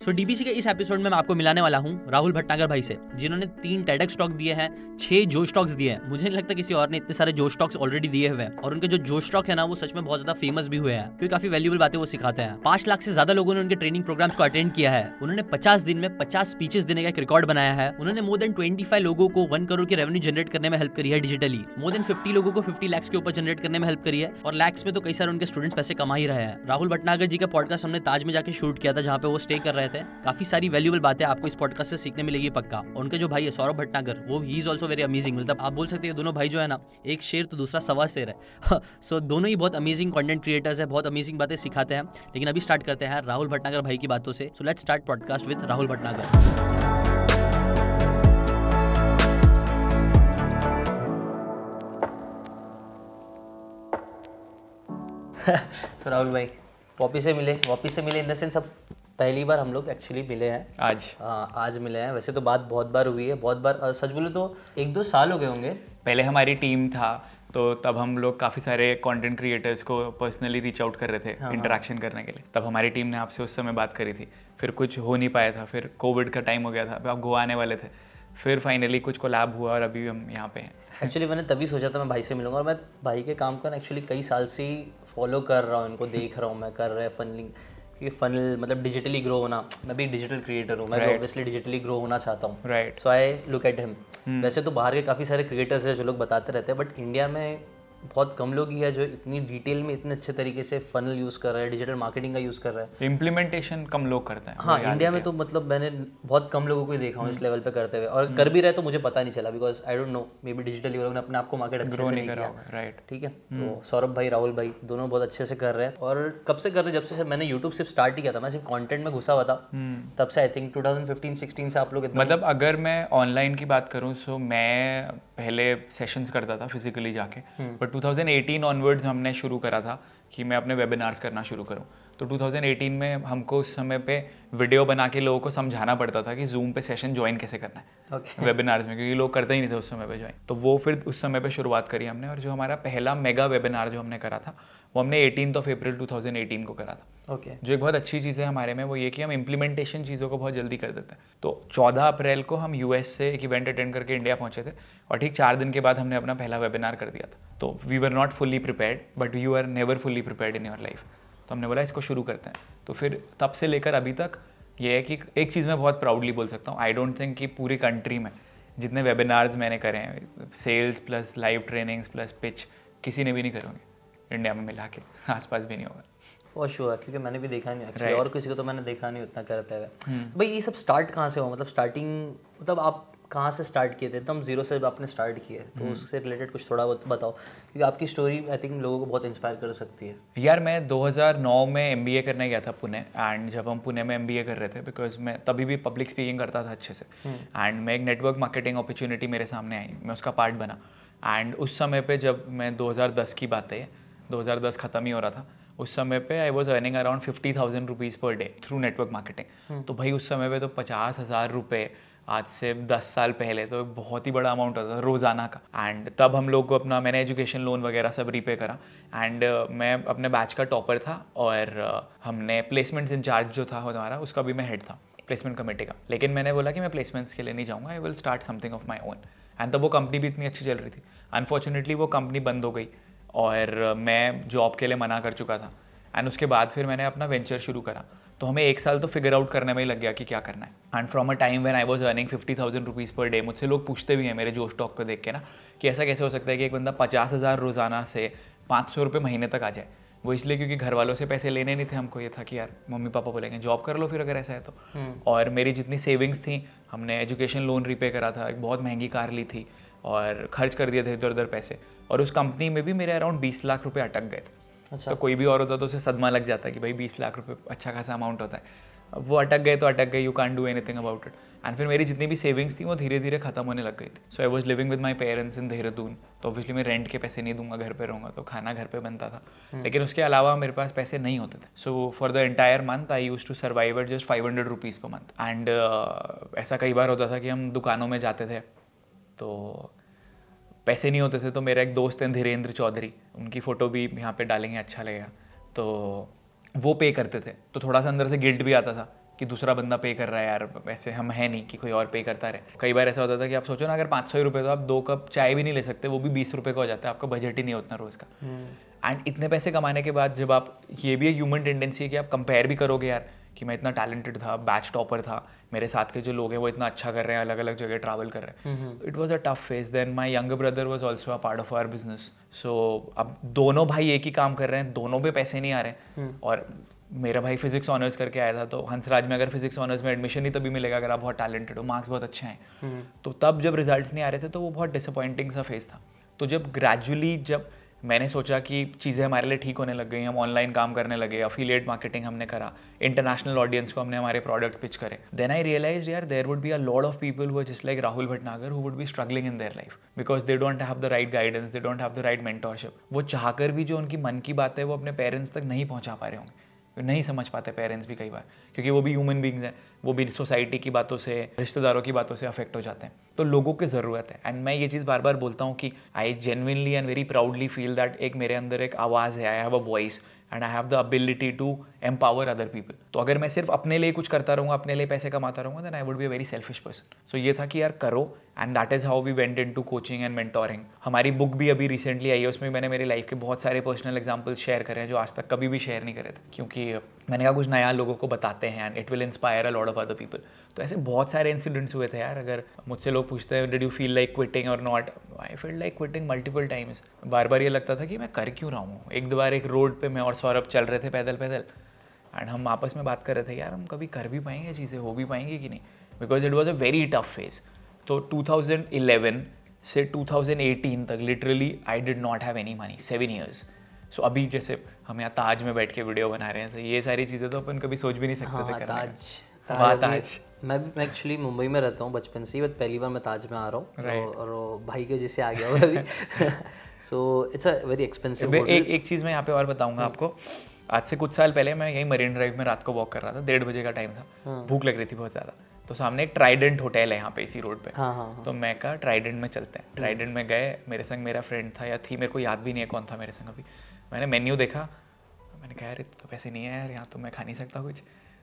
सो so, DBC के इस episode में मैं आपको मिलाने वाला हूँ राहुल भट्टागर भाई से जिन्होंने तीन टेडेक्स स्टॉक दिए हैं छह जो स्टॉक्स दिए हैं। मुझे नहीं लगता किसी और ने इतने सारे जो स्टॉक्स ऑलरेडी दिए हुए हैं। और उनके जो जो स्टॉक है ना वो सच में बहुत ज़्यादा फ़ेमस भी हुए हैं क्योंकि काफ़ी वैल्यूबल बातें वो सिखाते हैं। पाँच लाख से ज़्यादा लोगों ने उनके ट्रेनिंग प्रोग्राम्स को अटेंड किया है। उन्होंने पचास दिन में पचास स्पीचेस देने का एक रिकॉर्ड बनाया है। उन्होंने मोर देन ट्वेंटी फाइव लोगों को वन करोड़ की रेवेन्यू जनरेट करने में हेल्प करी है डिजिटली मोर देन फिफ्टी लोगों को फिफ्टी लैक्स के ऊपर जनरेट करने में हेल्प करी है। और लैक्स में तो कई सारे उनके स्टूडेंट्स पैसे कमा ही रहे हैं। राहुल भटनागर जी का पॉडकास्ट हमने ताज में जाकर शूट किया था जहाँ पे वो स्टे कर रहे थे काफ़ी सारी वैल्यूबल बातें आपको इस पॉडकास्ट से सीखने मिलेगी पक्का। और उनके जो भाई है, सौरभ भटनागर, वो ही इज़ ऑल्सो वेरी अमेजिंग मतलब आप बोल सकते हैं दोनों भाई जो है ना, एक शेर तो दूसरा सवा शेर है। सो दोनों ही बहुत अमेजिंग कंटेंट क्रिएटर्स है, बहुत अमेजिंग बातें सिखाते हैं। लेकिन अभी स्टार्ट करते हैं राहुल भटनागर भाई की बातों से। So let's start podcast with Rahul Bhatnagar. तो राहुल भाई, वापिस से मिले, वापिस से मिले इन द सेंस अब पहली बार हम लोग एक्चुअली मिले हैं। आज। आ, आज मिले हैं। वैसे तो बात बहुत बार हुई है बहुत बार सच बोले तो एक दो साल हो गए होंगे। पहले हमारी टीम था तो तब हम लोग काफ़ी सारे कंटेंट क्रिएटर्स को पर्सनली रीच आउट कर रहे थे इंटरेक्शन हाँ, हाँ। करने के लिए। तब हमारी टीम ने आपसे उस समय बात करी थी। फिर कुछ हो नहीं पाया था फिर कोविड का टाइम हो गया था आप गोवा आने वाले थे। फिर फाइनली कुछ को लैब हुआ और अभी हम यहाँ पे हैं। एक्चुअली मैंने तभी सोचा था मैं भाई से मिलूँगा और मैं भाई के काम को एक्चुअली कई साल से फॉलो कर रहा हूँ इनको देख रहा हूँ मैं कर रहा है फनलिंग कि फनल मतलब डिजिटली ग्रो होना मैं भी डिजिटल क्रिएटर हूँ मैं ऑब्वियसली डिजिटली ग्रो होना चाहता हूँ। Right so I look at him वैसे तो बाहर के काफ़ी सारे क्रिएटर्स हैं जो लोग बताते रहते हैं बट इंडिया में बहुत कम लोग ही है जो इतनी डिटेल में इतने अच्छे तरीके से फनल यूज़ कर रहा है डिजिटल मार्केटिंग का यूज़ कर रहा है। इम्प्लीमेंटेशन कम लोग करते हैं हाँ इंडिया में तो मतलब मैंने बहुत कम लोगों को ही देखा हूँ इस लेवल पे करते हुए। और कर भी रहे तो मुझे पता नहीं चला because I don't know maybe digitally लोगों ने अपने आप को मार्केट अच्छे से नहीं किया। राइट ठीक है? तो सौरभ भाई राहुल भाई दोनों बहुत अच्छे से कर रहे हैं। और कब से कर रहे जब से मैंने यूट्यूब सिर्फ़ स्टार्ट ही किया था मैं सिर्फ़ कॉन्टेंट में घुसा हुआ था। हम्म। तब से आई थिंक टू थाउज़ेंड से आप लोग मतलब अगर मैं ऑनलाइन की बात करूँ सो मैं पहले सेशंस करता था फिजिकली जाके। But two thousand eighteen onwards हमने शुरू करा था कि मैं अपने वेबिनार्स करना शुरू करूँ। तो 2018 में हमको उस समय पे वीडियो बना के लोगों को समझाना पड़ता था कि जूम पे सेशन ज्वाइन कैसे करना है okay. वेबिनार्स में क्योंकि लोग करते ही नहीं थे उस समय पे ज्वाइन तो वो फिर उस समय पे शुरुआत करी हमने और जो हमारा पहला मेगा वेबिनार जो हमने करा था वो हमने एटीन ऑफ़ अप्रैल 2018 को करा था. Okay okay. जो एक बहुत अच्छी चीज़ है हमारे में वो ये कि हम इम्प्लीमेंटेशन चीज़ों को बहुत जल्दी कर देते हैं. तो 14 अप्रैल को हम यूएस से एक इवेंट अटेंड करके इंडिया पहुँचे थे और ठीक चार दिन के बाद हमने अपना पहला वेबिनार कर दिया था. तो we were not fully prepared but you are never fully prepared in your life तो हमने बोला इसको शुरू करते हैं। तो फिर तब से लेकर अभी तक ये है कि एक चीज़ मैं बहुत प्राउडली बोल सकता हूँ। आई डोंट थिंक कि पूरी कंट्री में जितने वेबिनार्स मैंने करे हैं sales plus live trainings plus pitch किसी ने भी नहीं करोगे इंडिया में मिला के आसपास भी नहीं होगा। फॉर श्योर sure, क्योंकि मैंने भी देखा नहीं right. और किसी को तो मैंने देखा नहीं उतना करता है। hmm. भाई ये सब स्टार्ट कहाँ से हो मतलब स्टार्टिंग मतलब आप कहाँ से स्टार्ट किए थे? एकदम ज़ीरो से आपने स्टार्ट किए तो hmm. उससे रिलेटेड कुछ थोड़ा बहुत बताओ क्योंकि आपकी स्टोरी आई थिंक लोगों को बहुत इंस्पायर कर सकती है। यार मैं 2009 में एमबीए करने गया था पुणे एंड जब हम पुणे में एमबीए कर रहे थे बिकॉज़ मैं तभी भी पब्लिक स्पीकिंग करता था अच्छे से। And hmm. मैं एक नेटवर्क मार्केटिंग अपॉर्चुनिटी मेरे सामने आई मैं उसका पार्ट बना। एंड उस समय पे जब मैं 2010 की बात है 2010 ख़त्म ही हो रहा था उस समय पे I was earning around fifty thousand rupees per day through network marketing तो भाई उस समय पे तो पचास हज़ार रुपये आज से दस साल पहले तो बहुत ही बड़ा अमाउंट होता था रोज़ाना का। एंड तब हम लोग को अपना मैंने एजुकेशन लोन वगैरह सब रीपे करा। एंड uh, मैं अपने बैच का टॉपर था और uh, हमने प्लेसमेंट्स इंचार्ज जो था हमारा उसका भी मैं हेड था प्लेसमेंट कमेटी का। लेकिन मैंने बोला कि मैं प्लेसमेंट्स के लिए नहीं जाऊँगा I will start something of my own and तब वो कंपनी भी इतनी अच्छी चल रही थी। अनफॉर्चुनेटली वो कंपनी बंद हो गई और मैं जॉब के लिए मना कर चुका था। एंड उसके बाद फिर मैंने अपना वेंचर शुरू करा। तो हमें एक साल तो फिगर आउट करने में ही लग गया कि क्या करना है। And from a time when I was earning fifty thousand rupees per day मुझसे लोग पूछते भी हैं मेरे जो स्टॉक को देख के ना कि ऐसा कैसे हो सकता है कि एक बंदा पचास हज़ार रोज़ाना से पाँच सौ रुपये महीने तक आ जाए। वो इसलिए क्योंकि घर वालों से पैसे लेने नहीं थे हमको ये था कि यार मम्मी पापा बोलेंगे जॉब कर लो फिर अगर ऐसा है तो। हम्म। और मेरी जितनी सेविंग्स थी हमने एजुकेशन लोन रिपे करा था एक बहुत महँगी कार ली थी और खर्च कर दिए थे इधर उधर पैसे। और उस कंपनी में भी मेरे अराउंड बीस लाख रुपये अटक गए थे। अच्छा। तो कोई भी और होता तो उसे सदमा लग जाता है कि भाई बीस लाख रुपये अच्छा खासा अमाउंट होता है। अब वो अटक गए तो अटक गए you can do anything about it and फिर मेरी जितनी भी सेविंग्स थी वो धीरे धीरे खत्म होने लग गई थी। So I was living with my parents in Dehradun तो ऑब्वियसली मैं रेंट के पैसे नहीं दूँगा घर पे रहूँगा। तो खाना घर पे बनता था। hmm. लेकिन उसके अलावा मेरे पास पैसे नहीं होते थे। So for the entire month I used to survive at just five hundred rupees per month and ऐसा कई बार होता था कि हम दुकानों में जाते थे। तो पैसे नहीं होते थे तो मेरा एक दोस्त है धीरेन्द्र चौधरी उनकी फ़ोटो भी यहाँ पे डालेंगे अच्छा लगेगा। तो वो पे करते थे। तो थोड़ा सा अंदर से गिल्ट भी आता था कि दूसरा बंदा पे कर रहा है यार वैसे हम है नहीं कि कोई और पे करता रहे। कई बार ऐसा होता था कि आप सोचो ना अगर पाँच सौ रुपये तो आप दो कप चाय भी नहीं ले सकते वो भी बीस रुपये का हो जाता है आपका बजट ही नहीं होता रोज़ का। And hmm. इतने पैसे कमाने के बाद जब आप ये भी एक ह्यूमन टेंडेंसी है कि आप कंपेयर भी करोगे यार कि मैं इतना टैलेंटेड था बैच टॉपर था। मेरे साथ के जो लोग हैं वो इतना अच्छा कर रहे हैं अलग अलग जगह ट्रैवल कर रहे हैं। It was a tough face then my younger brother was also a part of our business so अब दोनों भाई एक ही काम कर रहे हैं दोनों पे पैसे नहीं आ रहे हैं। और मेरा भाई फिजिक्स ऑनर्स करके आया था तो हंसराज में अगर फिजिक्स ऑनर्स में एडमिशन ही तभी मिलेगा अगर आप बहुत टैलेंटेड हो। मार्क्स बहुत अच्छे हैं। तो तब जब रिजल्ट्स नहीं आ रहे थे तो वो बहुत डिसअपॉइंटिंग सा फेस था। तो जब ग्रेजुअली जब मैंने सोचा कि चीज़ें हमारे लिए ठीक होने लग गई, हम ऑनलाइन काम करने लगे अफिलिएट मार्केटिंग हमने करा इंटरनेशनल ऑडियंस को हमने हमारे प्रोडक्ट्स पिच करे। देन आई रियलाइज़ यार there would be a lot of people who just like Rahul Bhatnagar who would be struggling in their life because they don't have the right guidance they don't have the right mentorship वो चाहकर भी जो उनकी मन की बात है, वो अपने पेरेंट्स तक नहीं पहुँचा पा रहे होंगे। नहीं समझ पाते पेरेंट्स भी कई बार, क्योंकि वो भी ह्यूमन बींग्स हैं, वो भी सोसाइटी की बातों से, रिश्तेदारों की बातों से अफेक्ट हो जाते हैं। तो लोगों की ज़रूरत है। एंड मैं ये चीज़ बार बार बोलता हूँ कि I genuinely and very proudly feel that एक मेरे अंदर एक आवाज़ है I have a voice and I have the ability to empower other people तो अगर मैं सिर्फ़ अपने लिए कुछ करता रहूँगा, अपने लिए पैसे कमाता रहूँगा then I would be a very selfish person so ये था कि यार करो and that is how we went into coaching and mentoring हमारी बुक भी अभी रिसेंटली आई है, उसमें मैंने मेरी लाइफ के बहुत सारे पर्सनल एग्जाम्पल्स शेयर करे हैं, जो आज तक कभी भी शेयर नहीं करे थे। क्योंकि मैंने कहा कुछ नया लोगों को बताते हैं and it will inspire a lot of other people तो ऐसे बहुत सारे इंसिडेंट्स हुए थे यार, अगर मुझसे लोग पूछते हैं did you feel like quitting और not I feel like quitting multiple times बार बार ये लगता था कि मैं कर क्यों रहा हूँ? एक बार एक रोड पर मैं और सौरभ चल रहे थे पैदल पैदल। एंड हम आपस में बात कर रहे थे, यार, हम कभी कर भी पाएँगे चीज़ें, हो भी पाएँगे कि नहीं? Because it was a very tough phase तो 2011 से 2018 तक literally I did not have any money seven years so अभी जैसे हम यहाँ ताज में बैठ के वीडियो बना रहे हैं तो ये सारी चीज़ें तो अपन कभी सोच भी नहीं सकते हाँ, थे करने ताज। ताज ताज मैं मैं एक्चुअली मुंबई में रहता हूँ बचपन से ही बट पहली बार मैं ताज में आ रहा हूँ। Right. और, और भाई के वजह से आ गया हूँ अभी। So it's a very expensive एक एक चीज़ मैं यहाँ पे और बताऊँगा आपको। आज से कुछ साल पहले मैं यहीं मरीन ड्राइव में रात को वॉक कर रहा था डेढ़ बजे का टाइम था। भूख लग रही थी बहुत ज़्यादा। तो सामने एक ट्राइडेंट होटल है यहाँ पे इसी रोड पे। हाँ हाँ हाँ। तो मैं कहा ट्राइडेंट में चलते हैं। ट्राइडेंट में गए मेरे संग मेरा फ्रेंड था या थी मेरे को याद भी नहीं है कौन था मेरे संग अभी। मैंने मेन्यू देखा मैंने कहा यार तो पैसे नहीं है यार यहाँ तो मैं खा नहीं सकता कुछ।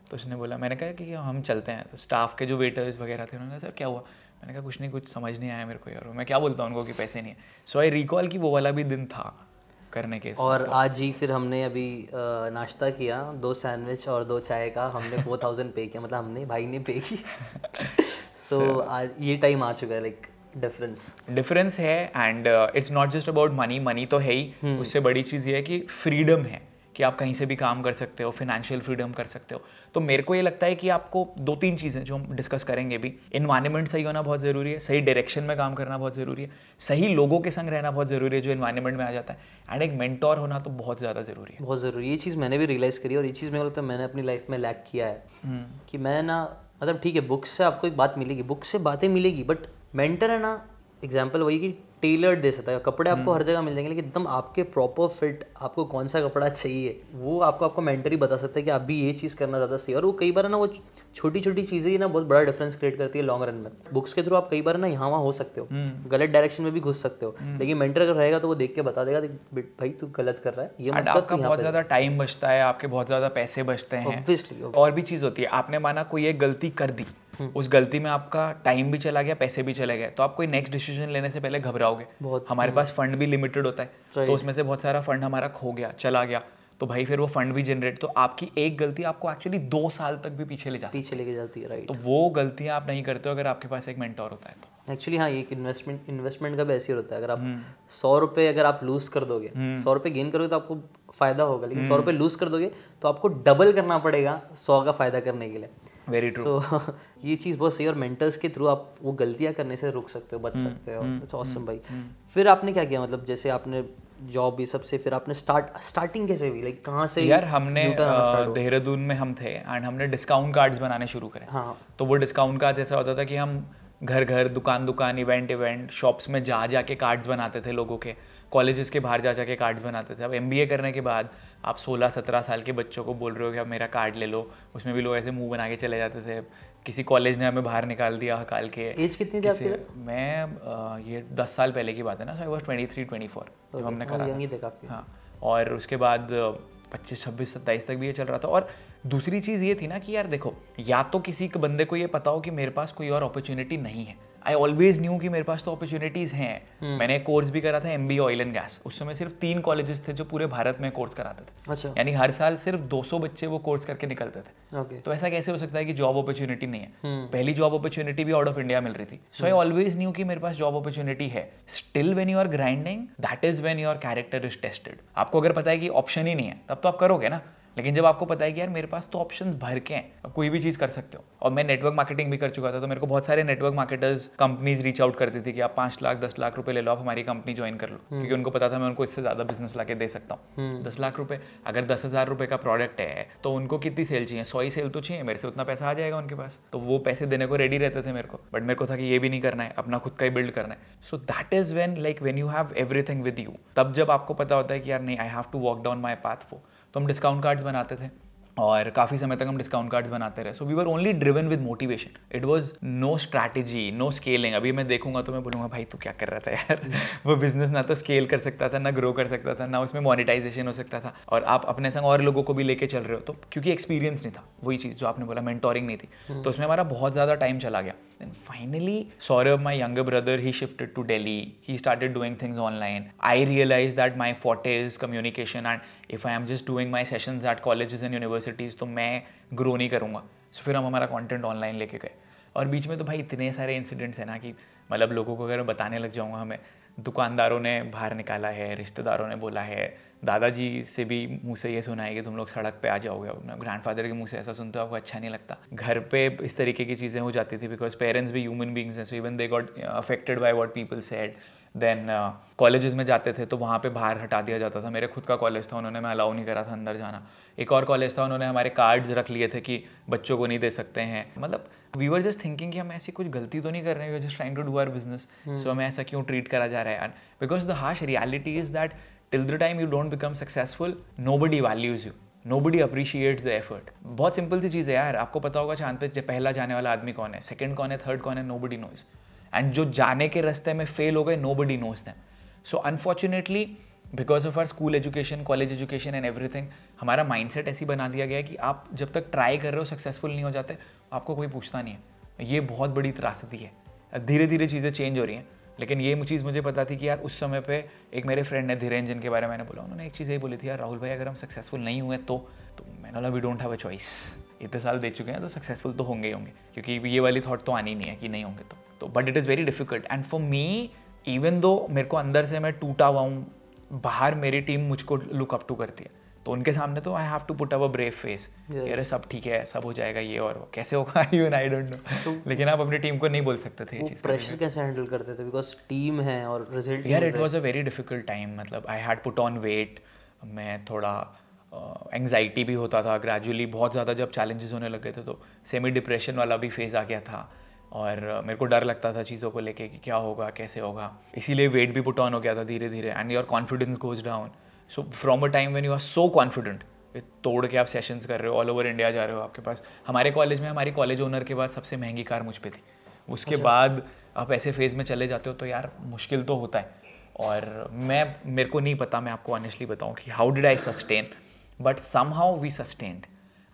तो उसने बोला मैंने कहा कि हम चलते हैं। तो स्टाफ के जो वेटर्स वगैरह थे उन्होंने कहा सर क्या हुआ? मैंने कहा कुछ नहीं कुछ समझ नहीं आया मेरे को यार। मैं क्या बोलता हूँ उनको कि पैसे नहीं है? सो आई रिकॉल कि वो वाला भी दिन था। करने के और आज ही फिर हमने अभी नाश्ता किया दो सैंडविच और दो चाय का हमने फोर थाउज़ेंड पे किया मतलब हमने भाई ने पे किया सो आज ये टाइम आ चुका है लाइक डिफरेंस डिफरेंस है and it's not just about money money तो है ही। उससे बड़ी चीज़ ये है कि फ्रीडम है। कि आप कहीं से भी काम कर सकते हो फिनेंशियल फ्रीडम कर सकते हो। तो मेरे को ये लगता है कि आपको दो तीन चीज़ें जो हम डिस्कस करेंगे भी इन्वायरमेंट सही होना बहुत ज़रूरी है सही डायरेक्शन में काम करना बहुत ज़रूरी है सही लोगों के संग रहना बहुत ज़रूरी है जो इन्वायरमेंट में आ जाता है। एंड एक मेंटोर होना तो बहुत ज़्यादा ज़रूरी है। बहुत ज़रूरी ये चीज़ मैंने भी रियलाइज़ करी और ये चीज़ मेरे को लगता है मैंने अपनी लाइफ में लैक किया है। कि मैं ना मतलब ठीक है बुक से आपको एक बात मिलेगी बुक से बातें मिलेगी बट मेंटर है ना एग्ज़ाम्पल वही कि टेलर्ड दे सकता है। कपड़े आपको हर जगह मिल जाएँगे लेकिन एकदम आपके प्रॉपर फिट आपको कौन सा कपड़ा चाहिए वो आपको आपको मेंटर ही बता सकता है कि आप भी ये चीज़ करना ज़्यादा सही और वो कई बार ना वो छोटी छोटी चीज़ें ही ना बहुत बड़ा डिफरेंस क्रिएट करती है लॉन्ग रन में। बुक्स के थ्रू आप कई बार ना यहाँ वहाँ हो सकते हो। गलत डायरेक्शन में भी घुस सकते हो। लेकिन मेंटर अगर रहेगा तो वो देख के बता देगा भाई तू गलत कर रहा है। ये मतलब आपका बहुत ज़्यादा टाइम बचता है आपके बहुत ज़्यादा पैसे बचते हैं। ऑब्वियसली और भी चीज़ होती है। आपने माना कोई एक गलती कर दी। उस गलती में आपका टाइम भी चला गया पैसे भी चले गए। तो आप कोई नेक्स्ट डिसीज़न लेने से पहले घबराओगे। हमारे पास फंड भी लिमिटेड होता है। तो उसमें से बहुत सारा फंड हमारा खो गया चला गया। तो भाई फिर वो फंड भी जनरेट तो आपकी एक गलती आपको एक्चुअली दो साल तक भी पीछे ले जा सकती पीछे लेके जाती है राइट तो वो गलतियाँ आप नहीं करते हो अगर आपके पास एक मेंटोर होता है तो। एक्चुअली हाँ ये एक इन्वेस्टमेंट इन्वेस्टमेंट का भी ऐसे होता है। अगर आप हम्म। सौ रुपये अगर आप लूज कर दोगे सौ रुपये गेन करोगे तो आपको फ़ायदा होगा लेकिन सौ हम्म। रुपये लूज कर दोगे तो आपको डबल करना पड़ेगा सौ का फ़ायदा करने के लिए। वेरी ट्रू सो ये चीज़ बहुत सही और मेंटर्स के थ्रू आप वो गलतियाँ करने से रुक सकते हो बच हम्म, सकते हो। इट्स ऑसम भाई। फिर आपने क्या किया? मतलब जैसे आपने जॉब ये सबसे फिर आपने स्टार्ट स्टार्टिंग कैसे हुई? लाइक कहाँ से यार हमने? देहरादून में हम थे एंड हमने डिस्काउंट कार्ड्स बनाने शुरू करे। हाँ। तो वो डिस्काउंट कार्ड ऐसा होता था कि हम घर घर दुकान दुकान इवेंट इवेंट शॉप्स में जा जा के कार्ड्स बनाते थे लोगों के। कॉलेजेस के बाहर जा जा के कार्ड्स बनाते थे। अब एम करने के बाद आप 16-17 साल के बच्चों को बोल रहे हो कि आप मेरा कार्ड ले लो। उसमें भी लोग ऐसे मुँह बना के चले जाते थे। किसी कॉलेज ने हमें बाहर निकाल दिया हकाल के। एज कितनी थी आपकी? मैं अ, ये दस साल पहले की बात है ना so I was twenty three twenty four जब हमने करा यंग ही थे हाँ और उसके बाद पच्चीस छब्बीस सत्ताईस तक भी ये चल रहा था। और दूसरी चीज़ ये थी ना कि यार देखो या तो किसी के बंदे को ये पता हो कि मेरे पास कोई और अपॉर्चुनिटी नहीं है। आई ऑलवेज न्यू कि मेरे पास तो अपॉर्चुनिटीज़ हैं। मैंने कोर्स भी करा था M B oil and gas उस समय सिर्फ़ तीन कॉलेजेस थे जो पूरे भारत में कोर्स कराते थे। अच्छा। यानी हर साल सिर्फ़ 200 बच्चे वो कोर्स करके निकलते थे। ओके तो ऐसा कैसे हो सकता है कि जॉब अपॉर्चुनिटी नहीं है? पहली जॉब अपॉर्चुनिटी भी आउट ऑफ़ इंडिया मिल रही थी। सो आई ऑलवेज न्यू कि मेरे पास जॉब अपॉर्चुनिटी है। Still when you are grinding that is when your character is tested आपको अगर पता है कि ऑप्शन ही नहीं है तब तो आप करोगे ना? लेकिन जब आपको पता है कि यार मेरे पास तो ऑप्शन भर के हैं कोई भी चीज़ कर सकते हो। और मैं नेटवर्क मार्केटिंग भी कर चुका था तो मेरे को बहुत सारे network marketers companies reach out करती थी कि आप पाँच लाख दस लाख रुपए ले लो आप हमारी कंपनी ज्वाइन कर लो। क्योंकि उनको पता था मैं उनको इससे ज़्यादा बिज़नेस ला दे सकता हूँ। दस लाख रुपए अगर दस हज़ार रुपए का प्रोडक्ट है तो उनको कितनी सेल चाहिए? सौ ही सेल तो चाहिए मेरे से उतना पैसा आ जाएगा उनके पास। तो वो पैसे देने को रेडी रहते थे मेरे को। बट मेरे को था कि ये भी नहीं करना है अपना खुद का ही बिल्ड करना है। So that is when like when you have everything with you तब जब आपको पता होता है कि यार नहीं I have to walk down my path वो तो हम डिस्काउंट कार्ड्स बनाते थे और काफ़ी समय तक हम डिस्काउंट कार्ड्स बनाते रहे। So we were only driven with motivation it was no strategy no scaling अभी मैं देखूँगा तो मैं बोलूँगा भाई तू क्या कर रहा था यार? वो बिज़नेस ना तो स्केल कर सकता था ना ग्रो कर सकता था ना उसमें मोनिटाइजेशन हो सकता था। और आप अपने संग और लोगों को भी लेके चल रहे हो। तो क्योंकि एक्सपीरियंस नहीं था वही चीज़ जो आपने बोला मेंटोरिंग नहीं थी। hmm. तो उसमें हमारा बहुत ज़्यादा टाइम चला गया। Finally, Saurabh, my younger brother, he shifted to Delhi. He started doing things online. I realized that my forte is communication, and if I am just doing my sessions at colleges and universities तो मैं grow नहीं करूँगा। So, फिर हम हमारा content online लेके गए। और बीच में तो भाई इतने सारे इंसिडेंट्स हैं ना कि मतलब लोगों को अगर बताने लग जाऊँगा हमें दुकानदारों ने बाहर निकाला है रिश्तेदारों ने बोला है दादाजी से भी मुँह से ये सुना है कि तुम लोग सड़क पे आ जाओगे। ग्रैंड फादर के मुँह से ऐसा सुनते हो आपको अच्छा नहीं लगता। घर पे इस तरीके की चीज़ें हो जाती थी बिकॉज़ पेरेंट्स भी ह्यूमन बींग्स हैं so even they got affected by what people said then colleges में जाते थे तो वहाँ पे बाहर हटा दिया जाता था। मेरे खुद का कॉलेज था उन्होंने मैं अलाउ नहीं करा था अंदर जाना। एक और कॉलेज था उन्होंने हमारे कार्ड्स रख लिए थे कि बच्चों को नहीं दे सकते हैं। मतलब वी वर जस्ट थिंकिंग कि हम ऐसी कुछ गलती तो नहीं कर रहे हैं just trying to do our business so हमें ऐसा क्यों ट्रीट करा जा रहा है यार? Because the harsh reality is that till the time you don't become successful nobody values you nobody appreciates the effort बहुत सिंपल सी चीज़ है यार। आपको पता होगा चाँद पे पहला जाने वाला आदमी कौन है? सेकंड कौन है? थर्ड कौन है? नो बडी नोज़ एंड जो जाने के रास्ते में फेल हो गए nobody knows them so unfortunately because of our school education college education and everything हमारा माइंडसेट ऐसी बना दिया गया है कि आप जब तक ट्राई कर रहे हो सक्सेसफुल नहीं हो जाते, आपको कोई पूछता नहीं है। ये बहुत बड़ी त्रासदी है। धीरे धीरे चीज़ें चेंज हो रही हैं। लेकिन ये चीज़ मुझे पता थी कि यार, उस समय पे एक मेरे फ्रेंड ने, धीरेन जिनके बारे में मैंने बोला, उन्होंने एक चीज़ यही बोली थी, यार, राहुल भाई, अगर हम सक्सेसफुल नहीं हुए तो तो मैंने बोला we don't have a choice इतने साल दे चुके हैं तो सक्सेसफुल तो होंगे ही होंगे। क्योंकि ये वाली थॉट तो आनी नहीं है कि नहीं होंगे तो। तो but it is very difficult and for me even though मेरे को अंदर से मैं टूटा हुआ हूँ बाहर मेरी टीम मुझको लुक अप टू करती है। तो उनके सामने तो I have to put our brave face अरे सब ठीक है सब हो जाएगा ये और वो। कैसे होगा? इवन आई डोंट नो लेकिन आप अपनी टीम को नहीं बोल सकते थे ये चीज़ प्रेशर कैसे हैंडल करते थे? बिकॉज़ टीम है और रिज़ल्ट यार it was a very difficult time मतलब I had put on weight मैं थोड़ा एंगजाइटी भी होता था ग्रेजुअली बहुत ज़्यादा जब चैलेंजेस होने लगे थे तो सेमी डिप्रेशन वाला भी फ़ेज़ आ गया था। और मेरे को डर लगता था चीज़ों को लेके कि क्या होगा कैसे होगा। इसीलिए वेट भी पुट ऑन हो गया था धीरे धीरे and your confidence goes down so from a time when you are so confident तोड़ के आप सेशंस कर रहे हो ऑल ओवर इंडिया जा रहे हो आपके पास। हमारे कॉलेज में हमारी कॉलेज ओनर के बाद सबसे महँगी कार मुझ पर थी। उसके अच्छा। बाद आप ऐसे फ़ेज़ में चले जाते हो तो यार मुश्किल तो होता है। और मैं मेरे को नहीं पता मैं आपको ऑनेस्टली बताऊँ कि how did I sustain but somehow we sustained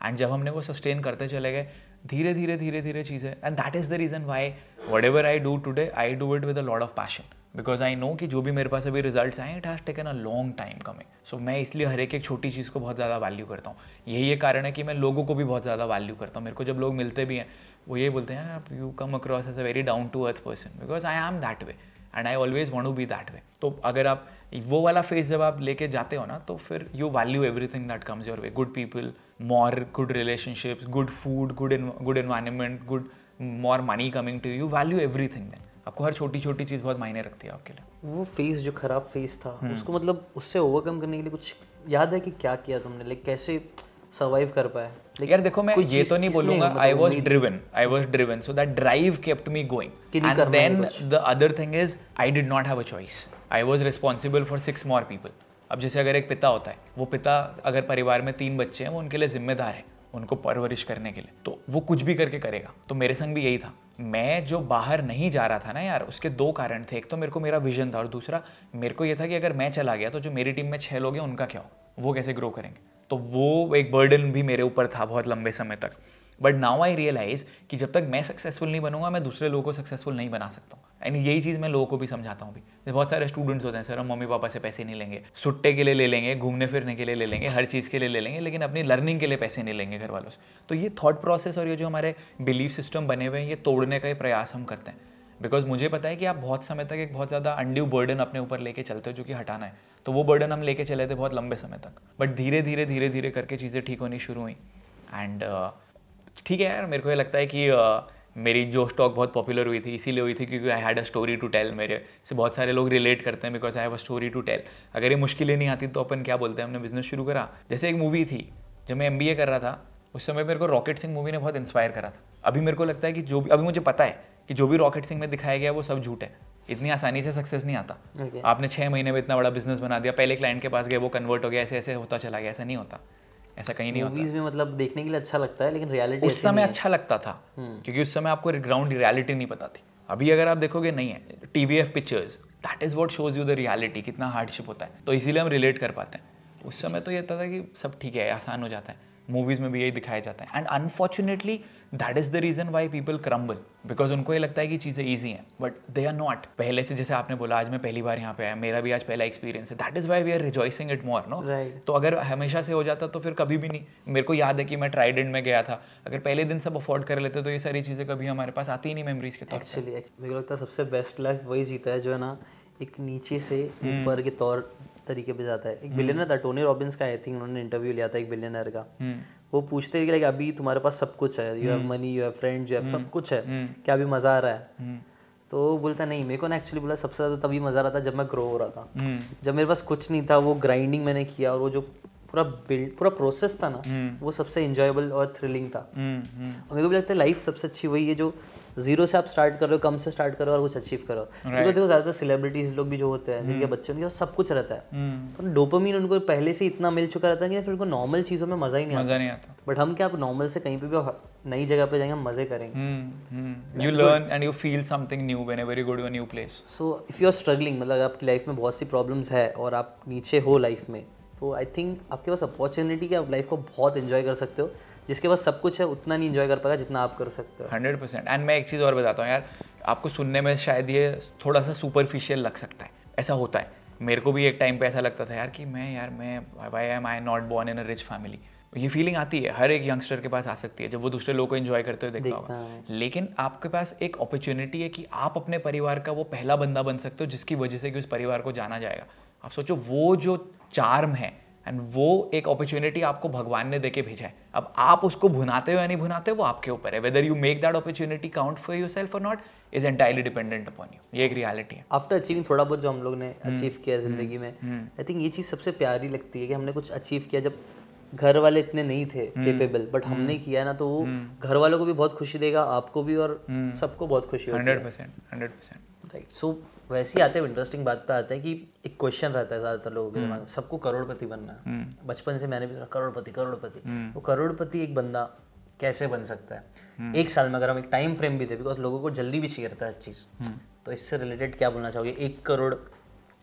and जब हमने वो सस्टेन करते चले गए, धीरे धीरे धीरे धीरे चीज़ें and that is the reason why whatever I do today I do it with a lot of passion because I know कि जो भी मेरे पास अभी रिज़ल्ट आए it has taken a long time coming so मैं इसलिए हर एक एक छोटी चीज़ को बहुत ज़्यादा वैल्यू करता हूँ. यही एक कारण है कि मैं लोगों को भी बहुत ज़्यादा वैल्यू करता हूँ. मेरे को जब लोग मिलते भी हैं, वो ये बोलते हैं you come across as a very down to earth person because I am that way and I always want to be that way तो अगर आप वो वाला फ़ेज़ जब आप लेके जाते हो ना तो फिर you value everything that comes your way good people more good relationships good food good good environment good more money coming to you value everything then आपको हर छोटी छोटी चीज़ बहुत मायने रखती है आपके लिए। वो फेस जो खराब फेस था उसको मतलब उससे ओवरकम करने के लिए कुछ याद है कि क्या किया तुमने? लाइक कैसे सर्वाइव कर पाए? like, यार देखो मैं ये तो नहीं बोलूँगा I was driven I was driven so that drive kept me going and then the other thing is I did not have a choice I was responsible for six more people अब जैसे अगर एक पिता होता है वो पिता अगर परिवार में तीन बच्चे हैं वो उनके लिए जिम्मेदार है उनको परवरिश करने के लिए तो वो कुछ भी करके करेगा। तो मेरे संग भी यही था। मैं जो बाहर नहीं जा रहा था ना यार उसके दो कारण थे। एक तो मेरे को मेरा विजन था और दूसरा मेरे को ये था कि अगर मैं चला गया तो जो मेरी टीम में छह लोग हैं उनका क्या हो? वो कैसे ग्रो करेंगे? तो वो एक बर्डन भी मेरे ऊपर था बहुत लंबे समय तक। बट नाउ आई रियलाइज़ कि जब तक मैं सक्सेसफुल नहीं बनूँगा, मैं दूसरे लोगों को सक्सेसफुल नहीं बना सकता हूँ। एंड यही चीज़ मैं लोगों को भी समझाता हूँ भी बहुत सारे स्टूडेंट्स होते हैं, सर, हम मम्मी पापा से पैसे नहीं लेंगे। सुट्टे के लिए ले लेंगे, घूमने फिरने के लिए ले लेंगे, हर चीज़ के लिए ले लेंगे, लेकिन अपनी लर्निंग के लिए पैसे नहीं लेंगे घर वालों से। तो ये थॉट प्रोसेस और ये जो हमारे बिलीफ सिस्टम बने हुए हैं, ये तोड़ने का ही प्रयास हम करते हैं। बिकॉज़ मुझे पता है कि आप बहुत समय तक एक बहुत ज़्यादा अनड्यू बर्डन अपने ऊपर लेके चलते हो, जो कि हटाना है। तो वो बर्डन हम लेके चले थे बहुत लंबे समय तक। बट धीरे धीरे धीरे धीरे करके चीज़ें ठीक होनी शुरू हुई। एंड ठीक है यार मेरे को ये लगता है कि uh, मेरी जो स्टॉक बहुत पॉपुलर हुई थी इसीलिए हुई थी क्योंकि I had a story to tell मेरे से बहुत सारे लोग रिलेट करते हैं because I have a story to tell अगर ये मुश्किलें नहीं आती तो अपन क्या बोलते हैं हमने बिज़नेस शुरू करा। जैसे एक मूवी थी जब मैं एमबीए कर रहा था उस समय मेरे को रॉकेट सिंह मूवी ने बहुत इंस्पायर करा था। अभी मेरे को लगता है कि जो भी अभी मुझे पता है कि जो भी रॉकेट सिंह में दिखाया गया वो सब झूठ है। इतनी आसानी से सक्सेस नहीं आता। Okay. आपने छः महीने में इतना बड़ा बिज़नेस बना दिया पहले क्लाइंट के पास गए वो कन्वर्ट हो गया ऐसे ऐसे होता चला गया ऐसा नहीं होता। ऐसा कहीं नहीं होता। में मतलब देखने के लिए अच्छा लगता है लेकिन रियलिटी उस समय अच्छा लगता था हम्म। क्योंकि उस समय आपको ग्राउंड रियलिटी नहीं पता थी। अभी अगर आप देखोगे नहीं है। TV F pictures that is what shows you the reality कितना हार्डशिप होता है। तो इसीलिए हम रिलेट कर पाते हैं। उस समय तो ये था कि सब ठीक है आसान हो जाता है। मूवीज़ में भी यही दिखाया जाता है। And unfortunately that is the reason why people crumble because उनको ये लगता है कि चीज़ें ईजी हैं बट दे आर नॉट पहले से जैसे आपने बोला आज मैं पहली बार यहाँ पे आया मेरा भी आज पहला एक्सपीरियंस है। That is why we are rejoicing it more no तो अगर हमेशा से हो जाता तो फिर कभी भी नहीं। मेरे को याद है कि मैं ट्राइडेंट में गया था। अगर पहले दिन सब अफोर्ड कर लेते तो ये सारी चीज़ें कभी हमारे पास आती ही नहीं मेमरीज के तौर एक्चुअली मेरे को लगता है सबसे बेस्ट लाइफ वही जीता है जो है ना एक नीचे से हम्म। ऊपर के तौर तरीके पे जाता है। एक बिलियनर। था टोनी रॉबिन्स का आई थिंक उन्होंने इंटरव्यू लिया था एक बिलियनर का। हम्म। वो पूछते हैं कि लाइक अभी तुम्हारे पास सब कुछ है you have money you have friends you have सब कुछ है हम्म। क्या अभी मज़ा आ रहा है? हम्म। तो बोलता नहीं मेरे को ना एक्चुअली बोला सबसे ज़्यादा तभी मज़ा आ रहा था जब मैं ग्रो हो रहा था। हम्म। जब मेरे पास कुछ नहीं था वो ग्राइंडिंग मैंने किया और वो जो पूरा बिल्ड पूरा प्रोसेस था ना वो सबसे इंजॉयबल और थ्रिलिंग था। और मेरे को भी लगता है लाइफ सबसे अच्छी वही है जो ज़ीरो से आप स्टार्ट करो कम से स्टार्ट करो और कुछ अचीव करो क्योंकि देखो ज़्यादातर सेलिब्रिटीज लोग भी जो होते हैं जिनके बच्चे उनके सब कुछ रहता है। तो डोपामीन उनको पहले से इतना मिल चुका रहता है कि फिर उनको नॉर्मल चीज़ों में मज़ा ही नहीं मज़ा नहीं आता। बट हम क्या नॉर्मल से कहीं पे भी नई जगह पे जाएँगे हम मज़े करेंगे। You learn and you feel something new whenever you go to a new place so if you are struggling मतलब आपकी लाइफ में बहुत सी प्रॉब्लम्स है और आप नीचे हो लाइफ में तो आई थिंक आपके पास अपॉर्चुनिटी कि आप लाइफ को बहुत इन्जॉय कर सकते हो। जिसके पास सब कुछ है उतना नहीं इन्जॉय कर पाएगा जितना आप कर सकते हो। Hundred percent. एंड मैं एक चीज़ और बताता हूँ यार आपको सुनने में शायद ये थोड़ा सा सुपरफिशियल लग सकता है। ऐसा होता है। मेरे को भी एक टाइम पे ऐसा लगता था यार कि मैं यार मैं why am I not born in a rich family ये फीलिंग आती है। हर एक यंगस्टर के पास आ सकती है जब वो दूसरे लोग को एंजॉय करते हुए देखता होगा। लेकिन आपके पास एक अपॉर्चुनिटी है कि आप अपने परिवार का वो पहला बंदा बन सकते हो जिसकी वजह से कि उस परिवार को जाना जाएगा। आप सोचो वो जो चार्म है एंड वो एक अपॉर्चुनिटी आपको भगवान ने देके भेजा है। अब आप उसको भुनाते हो या नहीं भुनाते हो वो आपके ऊपर है। Whether you make that opportunity count for your self not is entirely dependent upon you ये एक रियलिटी है। आफ्टर अचीविंग थोड़ा बहुत जो हम लोग ने अचीव hmm. किया hmm. ज़िंदगी में आई hmm. थिंक ये चीज़ सबसे प्यारी लगती है कि हमने कुछ अचीव किया जब घर वाले इतने नहीं थे केपेबल बट हमने किया ना तो वो घर वालों को भी बहुत खुशी देगा आपको भी और सबको बहुत खुशी होगी hundred percent hundred percent. Right so वैसे ही आते हैं इंटरेस्टिंग बात पे आते हैं कि एक क्वेश्चन रहता है ज़्यादातर लोगों के दिमाग में सबको करोड़पति बनना। है हम्म। बचपन से मैंने भी सुना करोड़पति करोड़पति। हम्म। वो करोड़पति एक बंदा कैसे बन सकता है? हम्म। एक साल में अगर हम एक टाइम फ्रेम भी थे बिकॉज़ लोगों को जल्दी भी चाहिए रहता है चीज़। तो इससे रिलेटेड क्या बोलना चाहोगे? एक करोड़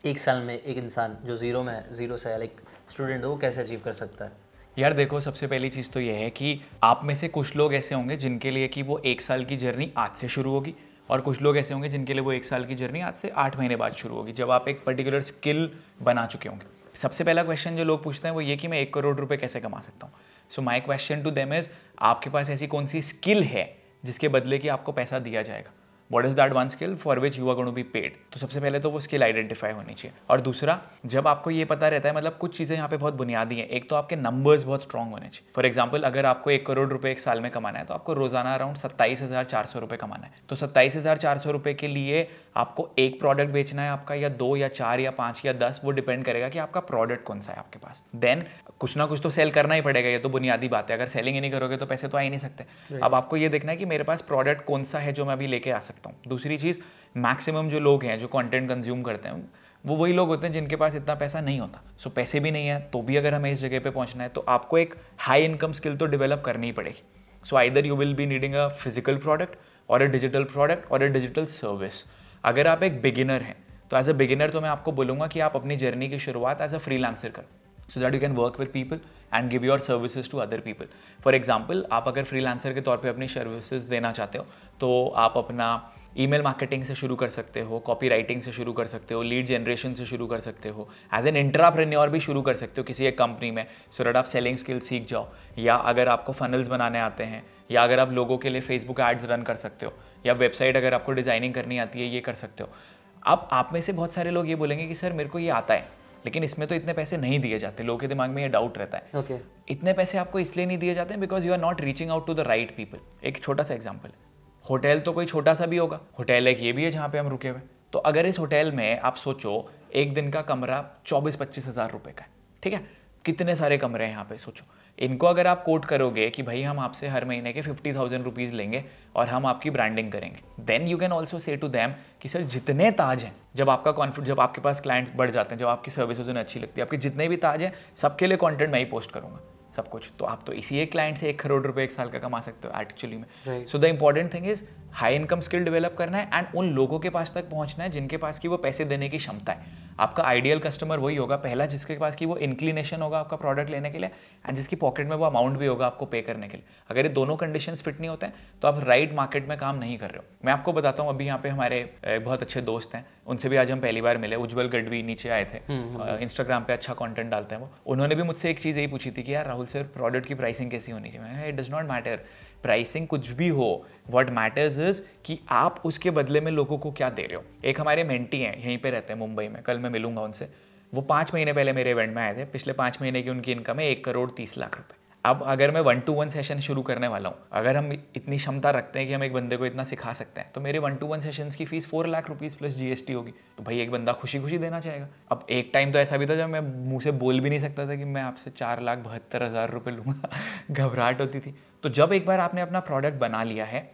एक साल में एक इंसान जो ज़ीरो में है ज़ीरो से लाइक स्टूडेंट वो कैसे अचीव कर सकता है? यार देखो सबसे पहली चीज़ तो ये है कि आप में से कुछ लोग ऐसे होंगे जिनके लिए कि वो एक साल की जर्नी आज से शुरू होगी। और कुछ लोग ऐसे होंगे जिनके लिए वो एक साल की जर्नी आज से आठ महीने बाद शुरू होगी, जब आप एक पर्टिकुलर स्किल बना चुके होंगे। सबसे पहला क्वेश्चन जो लोग पूछते हैं वो ये कि मैं एक करोड़ रुपये कैसे कमा सकता हूँ? So my question to them is आपके पास ऐसी कौन सी स्किल है जिसके बदले कि आपको पैसा दिया जाएगा? What is that one skill for which you are gonna be paid तो सबसे पहले तो वो स्किल आइडेंटिफाई होनी चाहिए। और दूसरा, जब आपको ये पता रहता है मतलब कुछ चीज़ें यहाँ पे बहुत बुनियादी हैं। एक तो आपके नंबर्स बहुत स्ट्रॉन्ग होने चाहिए। फॉर एग्ज़ाम्पल अगर आपको एक करोड़ रुपये एक साल में कमाना है तो आपको रोज़ाना अराउंड सत्ताईस हज़ार चार सौ रुपये कमाना है। तो सत्ताईस हज़ार चार सौ रुपये के लिए आपको एक प्रोडक्ट बेचना है आपका या दो या चार या पाँच या दस वो डिपेंड करेगा कि आपका प्रोडक्ट कौन सा है आपके पास। देन कुछ ना कुछ तो सेल करना ही पड़ेगा ये तो बुनियादी बात है। अगर सेलिंग ही नहीं करोगे तो पैसे तो आ ही नहीं सकते। Right. अब आपको ये देखना है कि मेरे पास प्रोडक्ट कौन सा है जो मैं अभी लेके आ सकता हूँ। दूसरी चीज़ मैक्सिमम जो लोग हैं जो कंटेंट कंज्यूम करते हैं वो वही लोग होते हैं जिनके पास इतना पैसा नहीं होता। सो so, पैसे भी नहीं है तो भी अगर हमें इस जगह पे पहुँचना है तो आपको एक हाई इनकम स्किल तो डेवलप करनी ही पड़ेगी। So either you will be needing a physical product और अ डिजिटल प्रोडक्ट और अ डिजिटल सर्विस अगर आप एक बिगिनर हैं तो एज अ बिगिनर तो मैं आपको बोलूँगा कि आप अपनी जर्नी की शुरुआत एज अ फ्री करो so that you can work with people and give your services to other people for example आप अगर फ्री फ्रीलांसर के तौर पे अपनी सर्विसेज़ देना चाहते हो तो आप अपना ईमेल मार्केटिंग से शुरू कर सकते हो कॉपी राइटिंग से शुरू कर सकते हो लीड जनरेशन से शुरू कर सकते हो एज एन इंट्राप्रेन्योर भी शुरू कर सकते हो किसी एक कंपनी में सो डेट आप सेलिंग स्किल सीख जाओ, या अगर आपको फनल्स बनाने आते हैं, या अगर आप लोगों के लिए फेसबुक एड्स रन कर सकते हो या वेबसाइट अगर आपको डिज़ाइनिंग करनी आती है ये कर सकते हो। अब आप में से बहुत सारे लोग ये बोलेंगे कि सर मेरे को ये आता है। लेकिन इसमें तो इतने पैसे नहीं दिए जाते। लोगों के दिमाग में ये डाउट रहता है। ओके इतने पैसे आपको इसलिए नहीं दिए जाते because you are not reaching out to the right people एक छोटा सा एग्ज़ाम्पल है। होटल तो कोई छोटा सा भी होगा। होटल एक ये भी है जहाँ पे हम रुके हुए तो अगर इस होटल में आप सोचो एक दिन का कमरा चौबीस पच्चीस हज़ार रुपये का है। ठीक है? कितने सारे कमरे हैं यहाँ पे सोचो। इनको अगर आप कोट करोगे कि भाई हम आपसे हर महीने के फिफ्टी थाउज़ेंड रुपीज़ लेंगे और हम आपकी ब्रांडिंग करेंगे then you can also say to them कि सर जितने ताज हैं जब आपका कॉन्फिडेंस जब आपके पास क्लाइंट्स बढ़ जाते हैं जब आपकी सर्विस उन्हें अच्छी लगती है आपके जितने भी ताज हैं सबके लिए कॉन्टेंट मैं ही पोस्ट करूँगा सब कुछ। तो आप तो इसी एक क्लाइंट से एक करोड़ रुपए एक साल का कमा सकते हो एक्चुअली में। So the important thing is high income skill develop करना है एंड उन लोगों के पास तक पहुँचना है जिनके पास की वो पैसे देने की क्षमता है। आपका आइडियल कस्टमर वही होगा पहला जिसके पास कि वो इंक्लिनेशन होगा आपका प्रोडक्ट लेने के लिए एंड जिसकी पॉकेट में वो अमाउंट भी होगा आपको पे करने के लिए। अगर ये दोनों कंडीशन फिट नहीं होते हैं तो आप राइट मार्केट में काम नहीं कर रहे हो। मैं आपको बताता हूँ अभी यहाँ पे हमारे बहुत अच्छे दोस्त हैं। उनसे भी आज हम पहली बार मिले। उज्जवल गढ़वी नीचे आए थे। इंस्टाग्राम हम्म, पे अच्छा कंटेंट डालते हैं वो। उन्होंने भी मुझसे एक चीज़ यही पूछी थी कि यार राहुल सर प्रोडक्ट की प्राइसिंग कैसी होनी चाहिए? It does not matter pricing कुछ भी हो वट मैटर्स इज़ कि आप उसके बदले में लोगों को क्या दे रहे हो। एक हमारे मेंटी हैं, यहीं पे रहते हैं मुंबई में, कल मैं मिलूँगा उनसे। वो पाँच महीने पहले मेरे इवेंट में आए थे, पिछले पाँच महीने की उनकी इनकम है एक करोड़ तीस लाख रुपए। अब अगर मैं वन टू वन सेशन शुरू करने वाला हूँ, अगर हम इतनी क्षमता रखते हैं कि हम एक बंदे को इतना सिखा सकते हैं तो मेरे वन टू वन सेशन की fees four lakh rupees plus GST होगी। तो भाई एक बंदा खुशी खुशी देना चाहेगा। अब एक टाइम तो ऐसा भी था जब मैं मुँह से बोल भी नहीं सकता था कि मैं आपसे चार लाख बहत्तर हज़ार रुपये लूँगा। घबराहट होती थी। तो जब एक बार आपने अपना प्रोडक्ट बना लिया है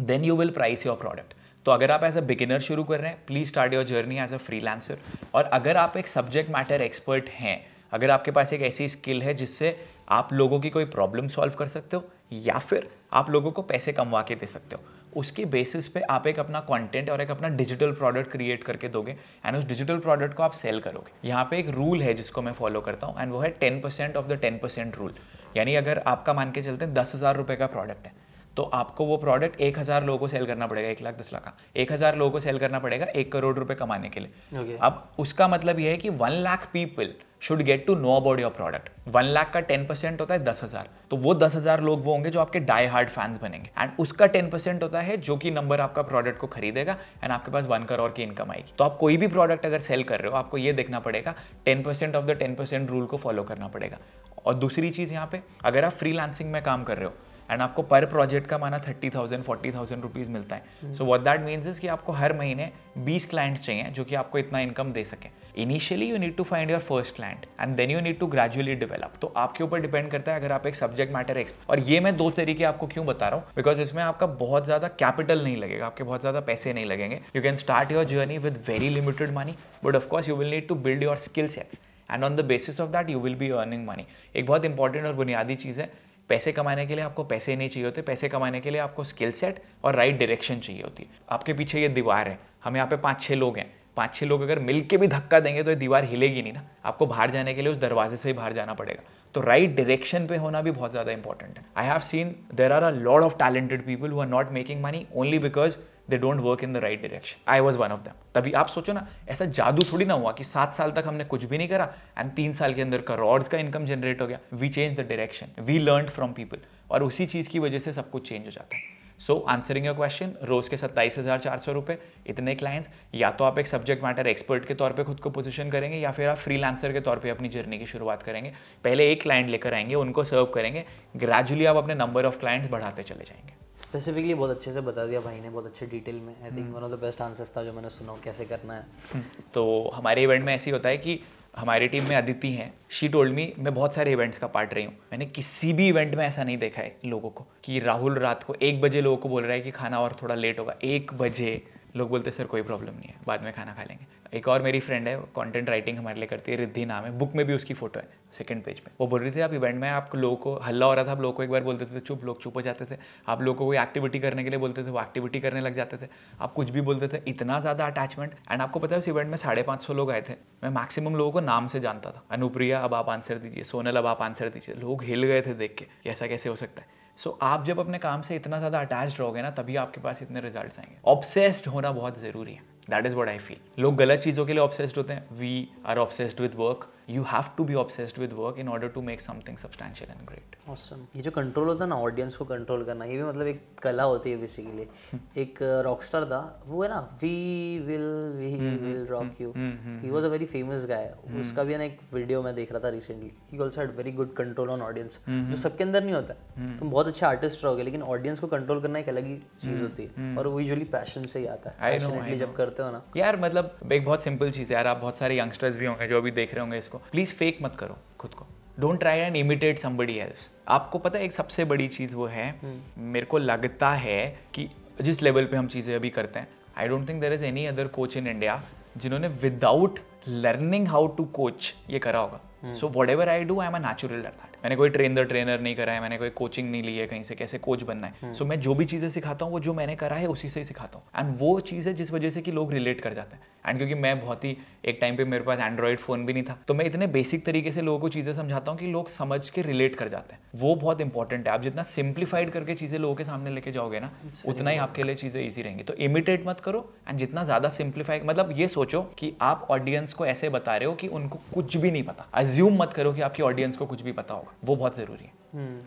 then you will price your product तो अगर आप एज अ बिगिनर शुरू कर रहे हैं please start your journey as a freelancer और अगर आप एक सब्जेक्ट मैटर एक्सपर्ट हैं, अगर आपके पास एक ऐसी स्किल है जिससे आप लोगों की कोई प्रॉब्लम सॉल्व कर सकते हो, या फिर आप लोगों को पैसे कमवा के दे सकते हो। उसके बेसिस पे आप एक अपना कंटेंट और एक अपना डिजिटल प्रोडक्ट क्रिएट करके दोगे एंड उस डिजिटल प्रोडक्ट को आप सेल करोगे। यहाँ पे एक रूल है जिसको मैं फॉलो करता हूँ एंड वो है ten percent of the ten percent rule यानी अगर आपका मान के चलते हैं दस हज़ार रुपये का प्रोडक्ट है तो आपको वो प्रोडक्ट एक हज़ार लोगों को सेल करना पड़ेगा एक लाख दस लाख का। एक हज़ार लोगों को सेल करना पड़ेगा एक करोड़ रुपए कमाने के लिए। Okay. अब उसका मतलब ये है कि one lakh people should get to know about your product one lakh का टेन परसेंट होता है दस हज़ार। तो वो दस हज़ार लोग वो होंगे जो आपके डाई हार्ड फैंस बनेंगे। एंड उसका टेन परसेंट होता है जो कि नंबर आपका प्रोडक्ट को खरीदेगा एंड आपके पास वन करोड़ की इनकम आएगी। तो आप कोई भी प्रोडक्ट अगर सेल कर रहे हो आपको ये देखना पड़ेगा ten percent of the ten percent rule को फॉलो करना पड़ेगा। और दूसरी चीज़ यहाँ पे अगर आप फ्रीलांसिंग में काम कर रहे हो एंड आपको पर प्रोजेक्ट का माना thirty thousand forty thousand rupees मिलता है। So what that means is कि आपको हर महीने बीस क्लाइंट्स चाहिए जो कि आपको इतना इनकम दे सके। Initially you need to find your first client and then you need to gradually develop तो आपके ऊपर डिपेंड करता है अगर आप एक सब्जेक्ट मैटर एक्सपर्ट और ये मैं दो तरीके आपको क्यों बता रहा हूँ? बिकॉज़ इसमें आपका बहुत ज़्यादा कैपिटल नहीं लगेगा आपके बहुत ज़्यादा पैसे नहीं लगेंगे। You can start your journey with very limited money but of course you will need to build your skill sets and on the basis of that you will be earning money एक बहुत important और बुनियादी चीज़ है पैसे कमाने के लिए आपको पैसे नहीं चाहिए होते, पैसे कमाने के लिए आपको स्किल सेट और राइट डायरेक्शन चाहिए होती है। आपके पीछे ये दीवार है, हम यहाँ पे पाँच छः लोग हैं। पाँच छः लोग अगर मिल भी धक्का देंगे तो ये दीवार हिलेगी नहीं ना। आपको बाहर जाने के लिए उस दरवाजे से ही बाहर जाना पड़ेगा। तो राइट डायरेक्शन पे होना भी बहुत ज़्यादा इंपॉर्टेंट है। I have seen there are a lot of talented people who are not making money only because they don't work in the right direction I was one of them तभी आप सोचो ना, ऐसा जादू थोड़ी ना हुआ कि सात साल तक हमने कुछ भी नहीं करा एंड तीन साल के अंदर करोड़ का इनकम जनरेट हो गया। We change the direction we learn from people और उसी चीज़ की वजह से सब कुछ चेंज हो जाता है। सो आंसरिंग योर क्वेश्चन रोज के सत्ताईस हज़ार चार सौ रुपये इतने क्लाइंट्स या तो आप एक सब्जेक्ट मैटर एक्सपर्ट के तौर पे खुद को पोजीशन करेंगे, या फिर आप फ्रीलांसर के तौर पे अपनी जर्नी की शुरुआत करेंगे। पहले एक क्लाइंट लेकर आएँगे, उनको सर्व करेंगे। ग्रेजुअली आप अपने नंबर ऑफ़ क्लाइंट्स बढ़ाते चले जाएँगे। स्पेसिफिकली बहुत अच्छे से बता दिया भाई ने बहुत अच्छे डिटेल में। I think one of the best answers था जो मैंने सुना कैसे करना है। हम्म, तो हमारे इवेंट में ऐसी होता है कि हमारी टीम में अदिति हैं। शी टोल्ड मी मैं बहुत सारे इवेंट्स का पार्ट रही हूँ। मैंने किसी भी इवेंट में ऐसा नहीं देखा है लोगों को कि राहुल रात को एक बजे लोगों को बोल रहा है कि खाना और थोड़ा लेट होगा। एक बजे लोग बोलते, सर, कोई प्रॉब्लम नहीं है, बाद में खाना खा लेंगे. एक और मेरी फ्रेंड है कंटेंट राइटिंग हमारे लिए करती है, रिद्धि नाम है बुक में भी उसकी फ़ोटो है सेकंड पेज पे वो बोल रही थी, आप इवेंट में, आप लोगों को हल्ला हो रहा था, आप लोगों को एक बार बोलते थे, चुप, लोग चुप हो जाते थे। आप लोगों को कोई एक्टिविटी करने के लिए बोलते थे, वो एक्टिविटी करने लग जाते थे। आप कुछ भी बोलते थे, इतना ज़्यादा अटैचमेंट एंड आपको पता है, उस इवेंट में साढ़े पाँच सौ लोग आए थे। मैं मैक्सिमम लोगों को नाम से जानता था। अनुप्रिया, अब आप आंसर दीजिए, सोनल, अब आप आंसर दीजिए। लोग हिल गए थे देख के ऐसा कैसे हो सकता है? सो so, आप जब अपने काम से इतना ज़्यादा अटैच रहोगे ना तभी आपके पास इतने रिज़ल्ट आएँगे। ऑब्सेस्ड होना बहुत ज़रूरी है। That is what I feel लोग गलत चीज़ों के लिए ऑब्सेस्ड होते हैं। We are obsessed with work you have to be obsessed with work in order to make something substantial and great awesome. ये जो कंट्रोल होता है ना ऑडियंस को कंट्रोल करना ये भी मतलब एक कला होती है बेसिकली एक रॉकस्टार था वो है ना we will we will rock you he was a very famous guy उसका भी ना एक वीडियो मैं देख रहा था recently he also had very good control on audience जो सबके अंदर नहीं होता तुम बहुत अच्छे आर्टिस्ट रहोगे लेकिन ऑडियंस को कंट्रोल करना एक अलग ही चीज़ होती है। और वो यूजुअली पैशन से ही आता है। I know, I जब करते हो ना। यार मतलब एक बहुत सिंपल चीज़ है। यार आप बहुत सारे यंगस्टर्स भी होंगे जो अभी देख रहे होंगे इसको। प्लीज़ फेक मत करो खुद को। Don't try and imitate somebody else आपको पता है एक सबसे बड़ी चीज़ वो है मेरे को लगता है कि जिस लेवल पे हम चीज़ें अभी करते हैं I don't think there is any other coach in India जिन्होंने without learning how to coach ये करा होगा। So whatever I do I am a natural at that मैंने कोई ट्रेन द ट्रेनर नहीं करा है मैंने कोई कोचिंग नहीं ली है कहीं से कैसे कोच बनना है? सो so, मैं जो भी चीज़ें सिखाता हूँ वो जो मैंने करा है उसी से ही सिखाता हूँ। एंड वो चीज़ है जिस वजह से कि लोग रिलेट कर जाते हैं। एंड क्योंकि मैं बहुत ही एक टाइम पे मेरे पास एंड्रॉइड फ़ोन भी नहीं था तो मैं इतने बेसिक तरीके से लोगों को चीज़ें समझाता हूँ कि लोग समझ के रिलेट कर जाते हैं। वो बहुत इंपॉर्टेंट है। आप जितना सिंप्लीफाइड करके चीज़ें लोगों के सामने लेके जाओगे ना उतना ही आपके लिए चीज़ें ईजी रहेंगी। तो इमिटेट मत करो एंड जितना ज़्यादा सिंप्लीफाई मतलब ये सोचो कि आप ऑडियंस को ऐसे बता रहे हो कि उनको कुछ भी नहीं पता। अज्यूम मत करो कि आपकी ऑडियंस को कुछ भी पता होगा वो बहुत ज़रूरी है।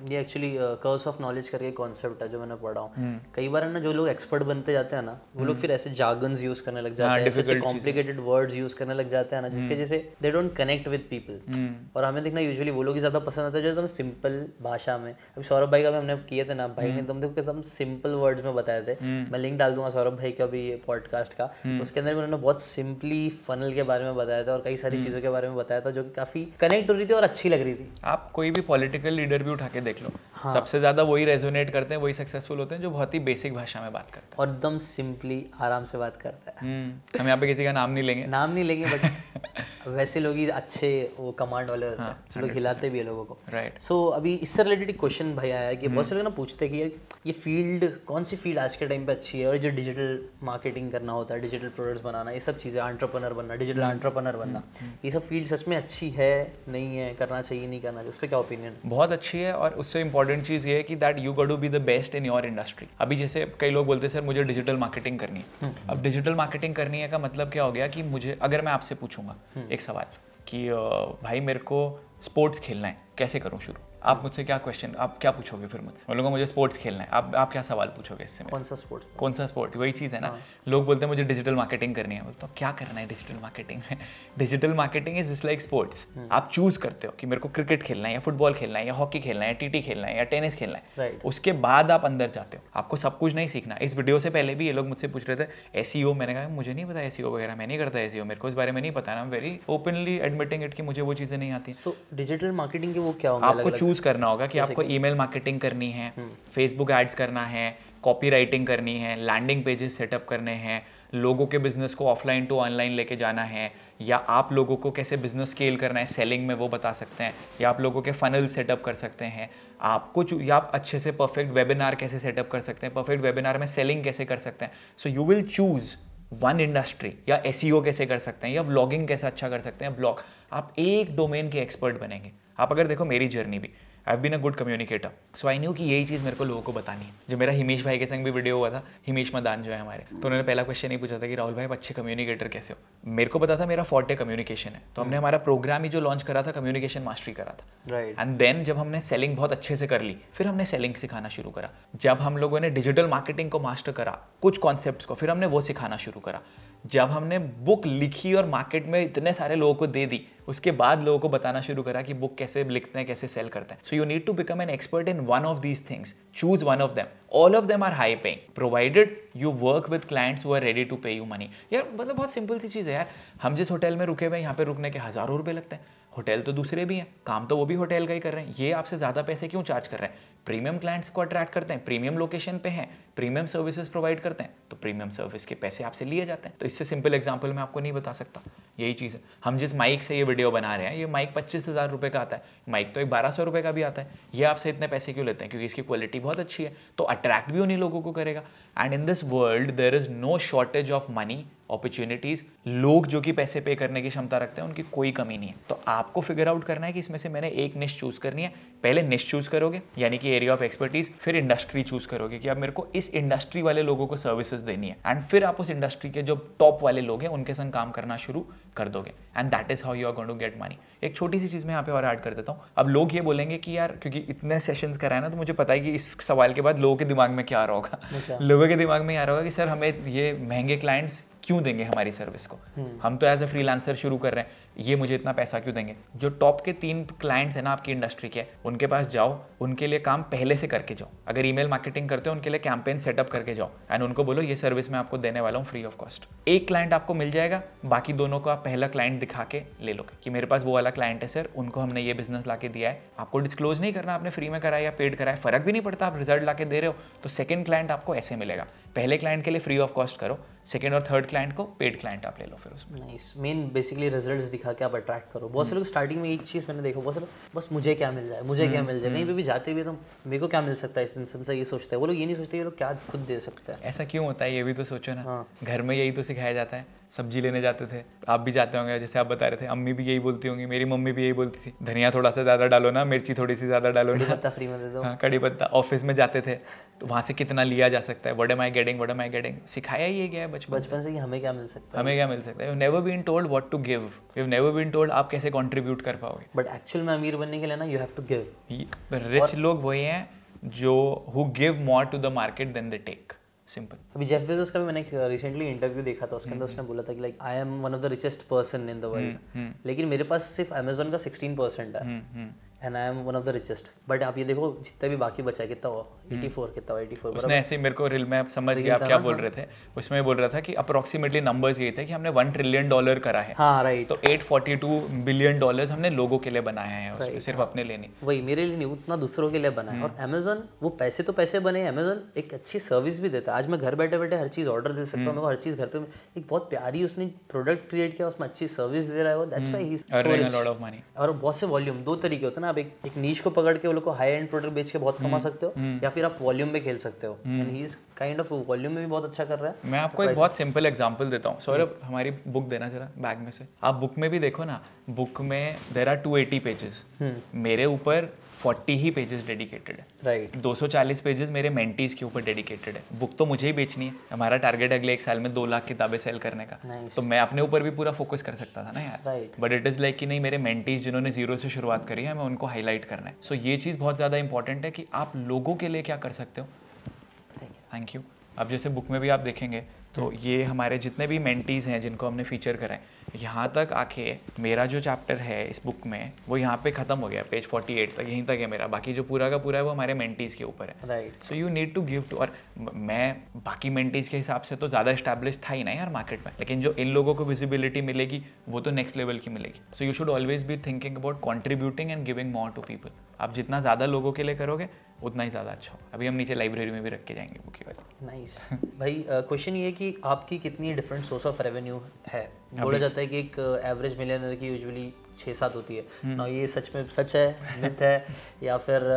ये एक्चुअली कर्स ऑफ़ नॉलेज करके कॉन्सेप्ट है जो मैंने पढ़ा हम्म। हूँ कई बार है ना जो लोग एक्सपर्ट बनते जाते हैं ना वो लोग फिर ऐसे जार्गन्स यूज़ करने लग हाँ, जाते हैं ऐसे कॉम्प्लिकेटेड वर्ड्स यूज़ करने लग जाते हैं ना हम्म। जिसके जैसे they don't connect with people और हमें देखना यूजुअली वो लोग ही ज़्यादा पसंद आता है जो एकदम सिंपल भाषा में। अभी सौरभ भाई का भी हमने किए थे ना भाई ने तुम देखो एकदम सिंपल वर्ड्स में बताए थे। मैं लिंक डाल दूँगा सौरभ भाई का भी ये पॉडकास्ट का। उसके अंदर भी उन्होंने बहुत सिंपली फनल के बारे में बताया था और कई सारी चीज़ों के बारे में बताया था जो कि काफ़ी कनेक्ट हो रही थी और अच्छी लग रही थी। आप कोई भी पॉलिटिकल लीडर भी उठा के देख लो। हाँ। सबसे ज़्यादा वही रेजोनेट करते हैं वही सक्सेसफुल होते हैं जो बहुत ही बेसिक भाषा में बात करते हैं। और एकदम सिंपली आराम से बात करता है। हम्म, हम यहाँ पे किसी का नाम नहीं लेंगे। नाम नहीं लेंगे बट वैसे लोग ही अच्छे वो कमांड वाले होते हैं। लोग हिलाते भी है लोगों को। राइट सो so, अभी इससे रिलेटेड क्वेश्चन भाई आया है कि बहुत से लोग ना पूछते हैं कि ये फ़ील्ड कौन सी फ़ील्ड आज के टाइम पे अच्छी है? और जो डिजिटल मार्केटिंग करना होता है डिजिटल प्रोडक्ट्स बनाना ये सब चीज़ें एंटरप्रेनर बनना डिजिटल एंटरप्रेनर बनना ये सब फ़ील्ड सच में अच्छी है नहीं है करना चाहिए नहीं करना चाहिए उस पर क्या ओपिनियन बहुत अच्छी है और उससे इंपॉर्टेंट चीज़ ये है कि that you go to be the best in your industry अभी जैसे कई लोग बोलते हैं सर मुझे डिजिटल मार्केटिंग करनी है। अब डिजिटल मार्केटिंग करनी है का मतलब क्या हो गया कि मुझे अगर मैं आपसे पूछूँगा एक सवाल कि भाई मेरे को स्पोर्ट्स खेलना है कैसे करूँ शुरू? आप मुझसे क्या क्वेश्चन आप क्या पूछोगे फिर मुझसे? बोलूँगा मुझे स्पोर्ट्स खेलना है। आप आप क्या सवाल पूछोगे इससे कौन सा स्पोर्ट्स कौन सा स्पोर्ट वही चीज़ है ना। लोग बोलते हैं मुझे डिजिटल मार्केटिंग करनी है। बोलते हो क्या करना है डिजिटल मार्केटिंग में? Digital marketing is just like sports आप चूज़ करते हो कि मेरे को क्रिकेट खेलना है या फुटबॉल खेलना है या हॉकी खेलना है टीटी खेलना है या टेनिस खेलना है। उसके बाद आप अंदर जाते हो। आपको सब कुछ नहीं सीखना। इस वीडियो से पहले भी ये लोग मुझसे पूछ रहे थे एस मैंने कहा मुझे नहीं पता एस वगैरह मैं नहीं करता एस मेरे को इस बारे में नहीं पता ना। वेरी ओपनली एडमिटिंग इट कि मुझे वो चीज़ें नहीं आती सो डिजिटल मार्केटिंग के वो क्या आपको चूज़ करना होगा कि आपको ईमेल मार्केटिंग करनी है फेसबुक एड्स करना है कॉपी राइटिंग करनी है लैंडिंग पेजेस सेटअप करने हैं लोगों के बिज़नेस को ऑफलाइन टू ऑनलाइन लेके जाना है या आप लोगों को कैसे बिज़नेस स्केल करना है सेलिंग में वो बता सकते हैं या आप लोगों के फनल सेटअप कर सकते हैं आपको या आप अच्छे से परफेक्ट वेबिनार कैसे सेटअप कर सकते हैं परफेक्ट वेबिनार में सेलिंग कैसे कर सकते हैं so you will choose one industry या एस कैसे कर सकते हैं या ब्लॉगिंग कैसे अच्छा कर सकते हैं ब्लॉग आप एक डोमेन के एक्सपर्ट बनेंगे। आप अगर देखो मेरी जर्नी भी I been a good communicator so I knew कि यही चीज़ मेरे को लोगों को बतानी है। जो मेरा हिमेश भाई के संग भी वीडियो हुआ था हिमेश मदान जो है हमारे तो उन्होंने पहला क्वेश्चन ही पूछा था कि राहुल भाई आप अच्छे कम्युनिकेटर कैसे हो? मेरे को पता था मेरा फोर्टे कम्युनिकेशन है। तो हमने हमारा प्रोग्राम ही जो लॉन्च करा था कम्युनिकेशन मास्टरी करा था। राइट एंड देन जब हमने सेलिंग बहुत अच्छे से कर ली फिर हमने सेलिंग सिखाना शुरू करा। जब हम लोगों ने डिजिटल मार्केटिंग को मास्टर करा कुछ कॉन्सेप्ट को फिर हमने वो सिखाना शुरू करा। जब हमने बुक लिखी और मार्केट में इतने सारे लोगों को दे दी, उसके बाद लोगों को बताना शुरू करा कि बुक कैसे लिखते हैं, कैसे सेल करते हैं। So you need to become an expert in one of these things choose one of them all of them are high paying provided you work with clients who are ready to pay you money यार मतलब बहुत simple सी चीज़ है यार। हम जिस hotel में रुके हुए यहाँ पे रुकने के हज़ारों रुपए लगते हैं। होटल तो दूसरे भी हैं। काम तो वो भी होटल का ही कर रहे हैं। ये आपसे ज़्यादा पैसे क्यों चार्ज कर रहे हैं? प्रीमियम क्लाइंट्स को अट्रैक्ट करते हैं प्रीमियम लोकेशन पे हैं प्रीमियम सर्विसेज़ प्रोवाइड करते हैं तो प्रीमियम सर्विस के पैसे आपसे लिए जाते हैं। तो इससे सिंपल एग्ज़ाम्पल मैं आपको नहीं बता सकता। यही चीज़ है। हम जिस माइक से ये वीडियो बना रहे हैं, ये माइक पच्चीस हज़ार रुपये का आता है। माइक तो एक बारह सौ रुपये का भी आता है। ये आपसे इतने पैसे क्यों लेते हैं? क्योंकि इसकी क्वालिटी बहुत अच्छी है। तो अट्रैक्ट भी उन्हीं लोगों को करेगा। And in this world there is no shortage of money opportunities लोग जो कि पैसे पे करने की क्षमता रखते हैं, उनकी कोई कमी नहीं है। तो आपको फिगर आउट करना है कि इसमें से मैंने एक निश चूज़ करनी है। पहले निश चूज़ करोगे यानी कि एरिया ऑफ़ एक्सपर्टीज फिर इंडस्ट्री चूज़ करोगे कि अब मेरे को इस इंडस्ट्री वाले लोगों को सर्विसेज़ देनी है। एंड फिर आप उस इंडस्ट्री के जो टॉप वाले लोग हैं उनके संग काम करना शुरू कर दोगे। And that is how you are going to get money एक छोटी सी चीज़ मैं यहाँ पे और ऐड कर देता हूँ। अब लोग ये बोलेंगे कि यार क्योंकि इतने सेशंस कराए ना तो मुझे पता है कि इस सवाल के बाद लोगों के दिमाग में क्या आ रहा होगा। लोगों के दिमाग में आ रहा होगा कि सर हमें ये महँगे क्लाइंट्स क्यों देंगे हमारी सर्विस को? हम तो एज ए फ्रीलांसर शुरू कर रहे हैं। ये मुझे इतना पैसा क्यों देंगे? जो टॉप के तीन क्लाइंट्स हैं ना आपकी इंडस्ट्री के, उनके पास जाओ, उनके लिए काम पहले से करके जाओ। अगर ईमेल मार्केटिंग करते हो, उनके लिए कैंपेन सेटअप करके जाओ। एंड उनको बोलो, ये सर्विस मैं आपको देने वाला हूँ फ्री ऑफ़ कॉस्ट एक क्लाइंट आपको मिल जाएगा, बाकी दोनों को आप पहला क्लाइंट दिखा के ले लोगे कि मेरे पास वो वाला क्लाइंट है सर उनको हमने ये बिज़नेस ला दिया है। आपको डिस्क्लोज नहीं करना, आपने फ्री में कराया या पेड कराया, फ़र्क भी नहीं पड़ता, आप रिज़ल्ट ला दे रहे हो तो सेकंड क्लाइंट आपको ऐसे मिलेगा। पहले क्लाइंट के लिए फ्री ऑफ़ कॉस्ट करो सेकेंड और थर्ड क्लाइंट को पेड क्लाइंट आप ले लो फिर उसमें। मेन बेसिकली रिजल्ट्स दिखा के आप अट्रैक्ट करो। बहुत से लोग स्टार्टिंग में एक चीज़ मैंने देखा बहुत से लोग बस मुझे क्या मिल जाए मुझे क्या मिल जाए? कहीं पे भी जाते भी तो मेरे को क्या मिल सकता है इस इंसान से ये सोचते हैं। वो लोग ये नहीं सोचते ये लोग क्या खुद दे सकते हैं। ऐसा क्यों होता है? ये भी तो सोचो ना। हाँ। घर में यही तो सिखाया जाता है। सब्ज़ी लेने जाते थे आप भी जाते होंगे। जैसे आप बता रहे थे अम्मी भी यही बोलती होंगी मेरी मम्मी भी यही बोलती थी धनिया थोड़ा सा ज़्यादा डालो ना मिर्ची थोड़ी सी ज़्यादा डालो ना। पत्ता फ्री में दे दो। हाँ कड़ी पत्ता ऑफ़िस में जाते थे तो वहाँ से कितना लिया जा सकता है? What am I getting what am I getting सिखाया ही गया है बचपन बचपन से कि हमें क्या मिल सकता है? हमें क्या मिल सकता है? Never been told what to give you never been told आप कैसे कंट्रीब्यूट कर पाओगे? बट एक्चुअल में अमीर बनने के लिए ना you have to give rich लोग वही हैं जो who give more to the market than they take simple अभी जेफ बेजोस का भी मैंने रिसेंटली इंटरव्यू देखा था उसके अंदर हम्म, उसने बोला था कि like I am one of the richest person in the world लेकिन मेरे पास सिर्फ़ अमेजोन का 16 परसेंट हम्म, है and I am one of the richest but आप ये देखो जितने भी बाकी बचा है कितना हुआ? 84 कितना हुआ? 84 उसने ऐसे ही मेरे को रिल में समझ गया आप क्या बोल रहे थे। उसमें बोल रहा था कि अप्रोक्सीमेटली नंबर्स ये थे कि हमने वन ट्रिलियन डॉलर करा है। हाँ राइट तो 842 बिलियन डॉलर हमने लोगों के लिए बनाया है उसमें सिर्फ़ अपने लिए नहीं। वही मेरे लिए नहीं उतना दूसरों के लिए बना है और अमेजोन वो पैसे तो पैसे बने अमेजोन एक अच्छी सर्विस भी देता है। आज मैं घर बैठे बैठे हर चीज़ ऑर्डर दे सकता हूँ मेरे को हर चीज़ घर पे एक बहुत प्यारी उसने प्रोडक्ट क्रिएट किया उसमें अच्छी सर्विस दे रहा है ही मनी और बहुत से वॉल्यूम दो तरीके होते हैं ना आप एक एक नीच को पकड़ के वो लोग को हाई एंड प्रोडक्ट बेच के बहुत कमा सकते हो या फिर आप वॉल्यूम में खेल सकते हो। And he is kind of volume में भी बहुत अच्छा कर रहा है। मैं आपको एक बहुत सिंपल एग्ज़ाम्पल देता हूँ। सौरभ हमारी बुक देना जरा बैग में से। आप बुक में भी देखो ना बुक में there are two eighty pages मेरे ऊपर 40 ही पेजेस डेडिकेटेड है। राइट 240 पेजेस मेरे मेंटीज के ऊपर डेडिकेटेड है। बुक तो मुझे ही बेचनी है। हमारा टारगेट अगले एक साल में दो लाख किताबें सेल करने का। Nice. तो मैं अपने ऊपर भी पूरा फोकस कर सकता था ना यार. बट इट इज़ लाइक कि नहीं मेरे मेंटीज जिन्होंने ज़ीरो से शुरुआत करी है मैं उनको हाईलाइट करना है। सो so, ये चीज़ बहुत ज़्यादा इंपॉर्टेंट है कि आप लोगों के लिए क्या कर सकते हो। थैंक यू अब जैसे बुक में भी आप देखेंगे तो ये हमारे जितने भी मेंटीज हैं जिनको हमने फीचर कराए यहाँ तक आके मेरा जो चैप्टर है इस बुक में वो यहाँ पे ख़त्म हो गया पेज 48 तक यहीं तक है मेरा। बाकी जो पूरा का पूरा है वो हमारे मेंटीज के ऊपर है। Right so you need to give to और मैं बाकी मेंटीज के हिसाब से तो ज़्यादा स्टैब्लिश था ही ना यार मार्केट में लेकिन जो इन लोगों को विजिबिलिटी मिलेगी वो तो नेक्स्ट लेवल की मिलेगी। So you should always be thinking about contributing and giving more to people आप जितना ज़्यादा लोगों के लिए करोगे उतना ही ज़्यादा अच्छा होगा। अभी हम नीचे लाइब्रेरी में भी रख के जाएँगे बुक की नाइस भाई क्वेश्चन ये है कि आपकी कितनी डिफरेंट सोर्स ऑफ़ रेवेन्यू है? बोला जाता है कि एक एवरेज मिलियनर की यूजुअली छः सात होती है। ना ये सच में सच है मिथ है या फिर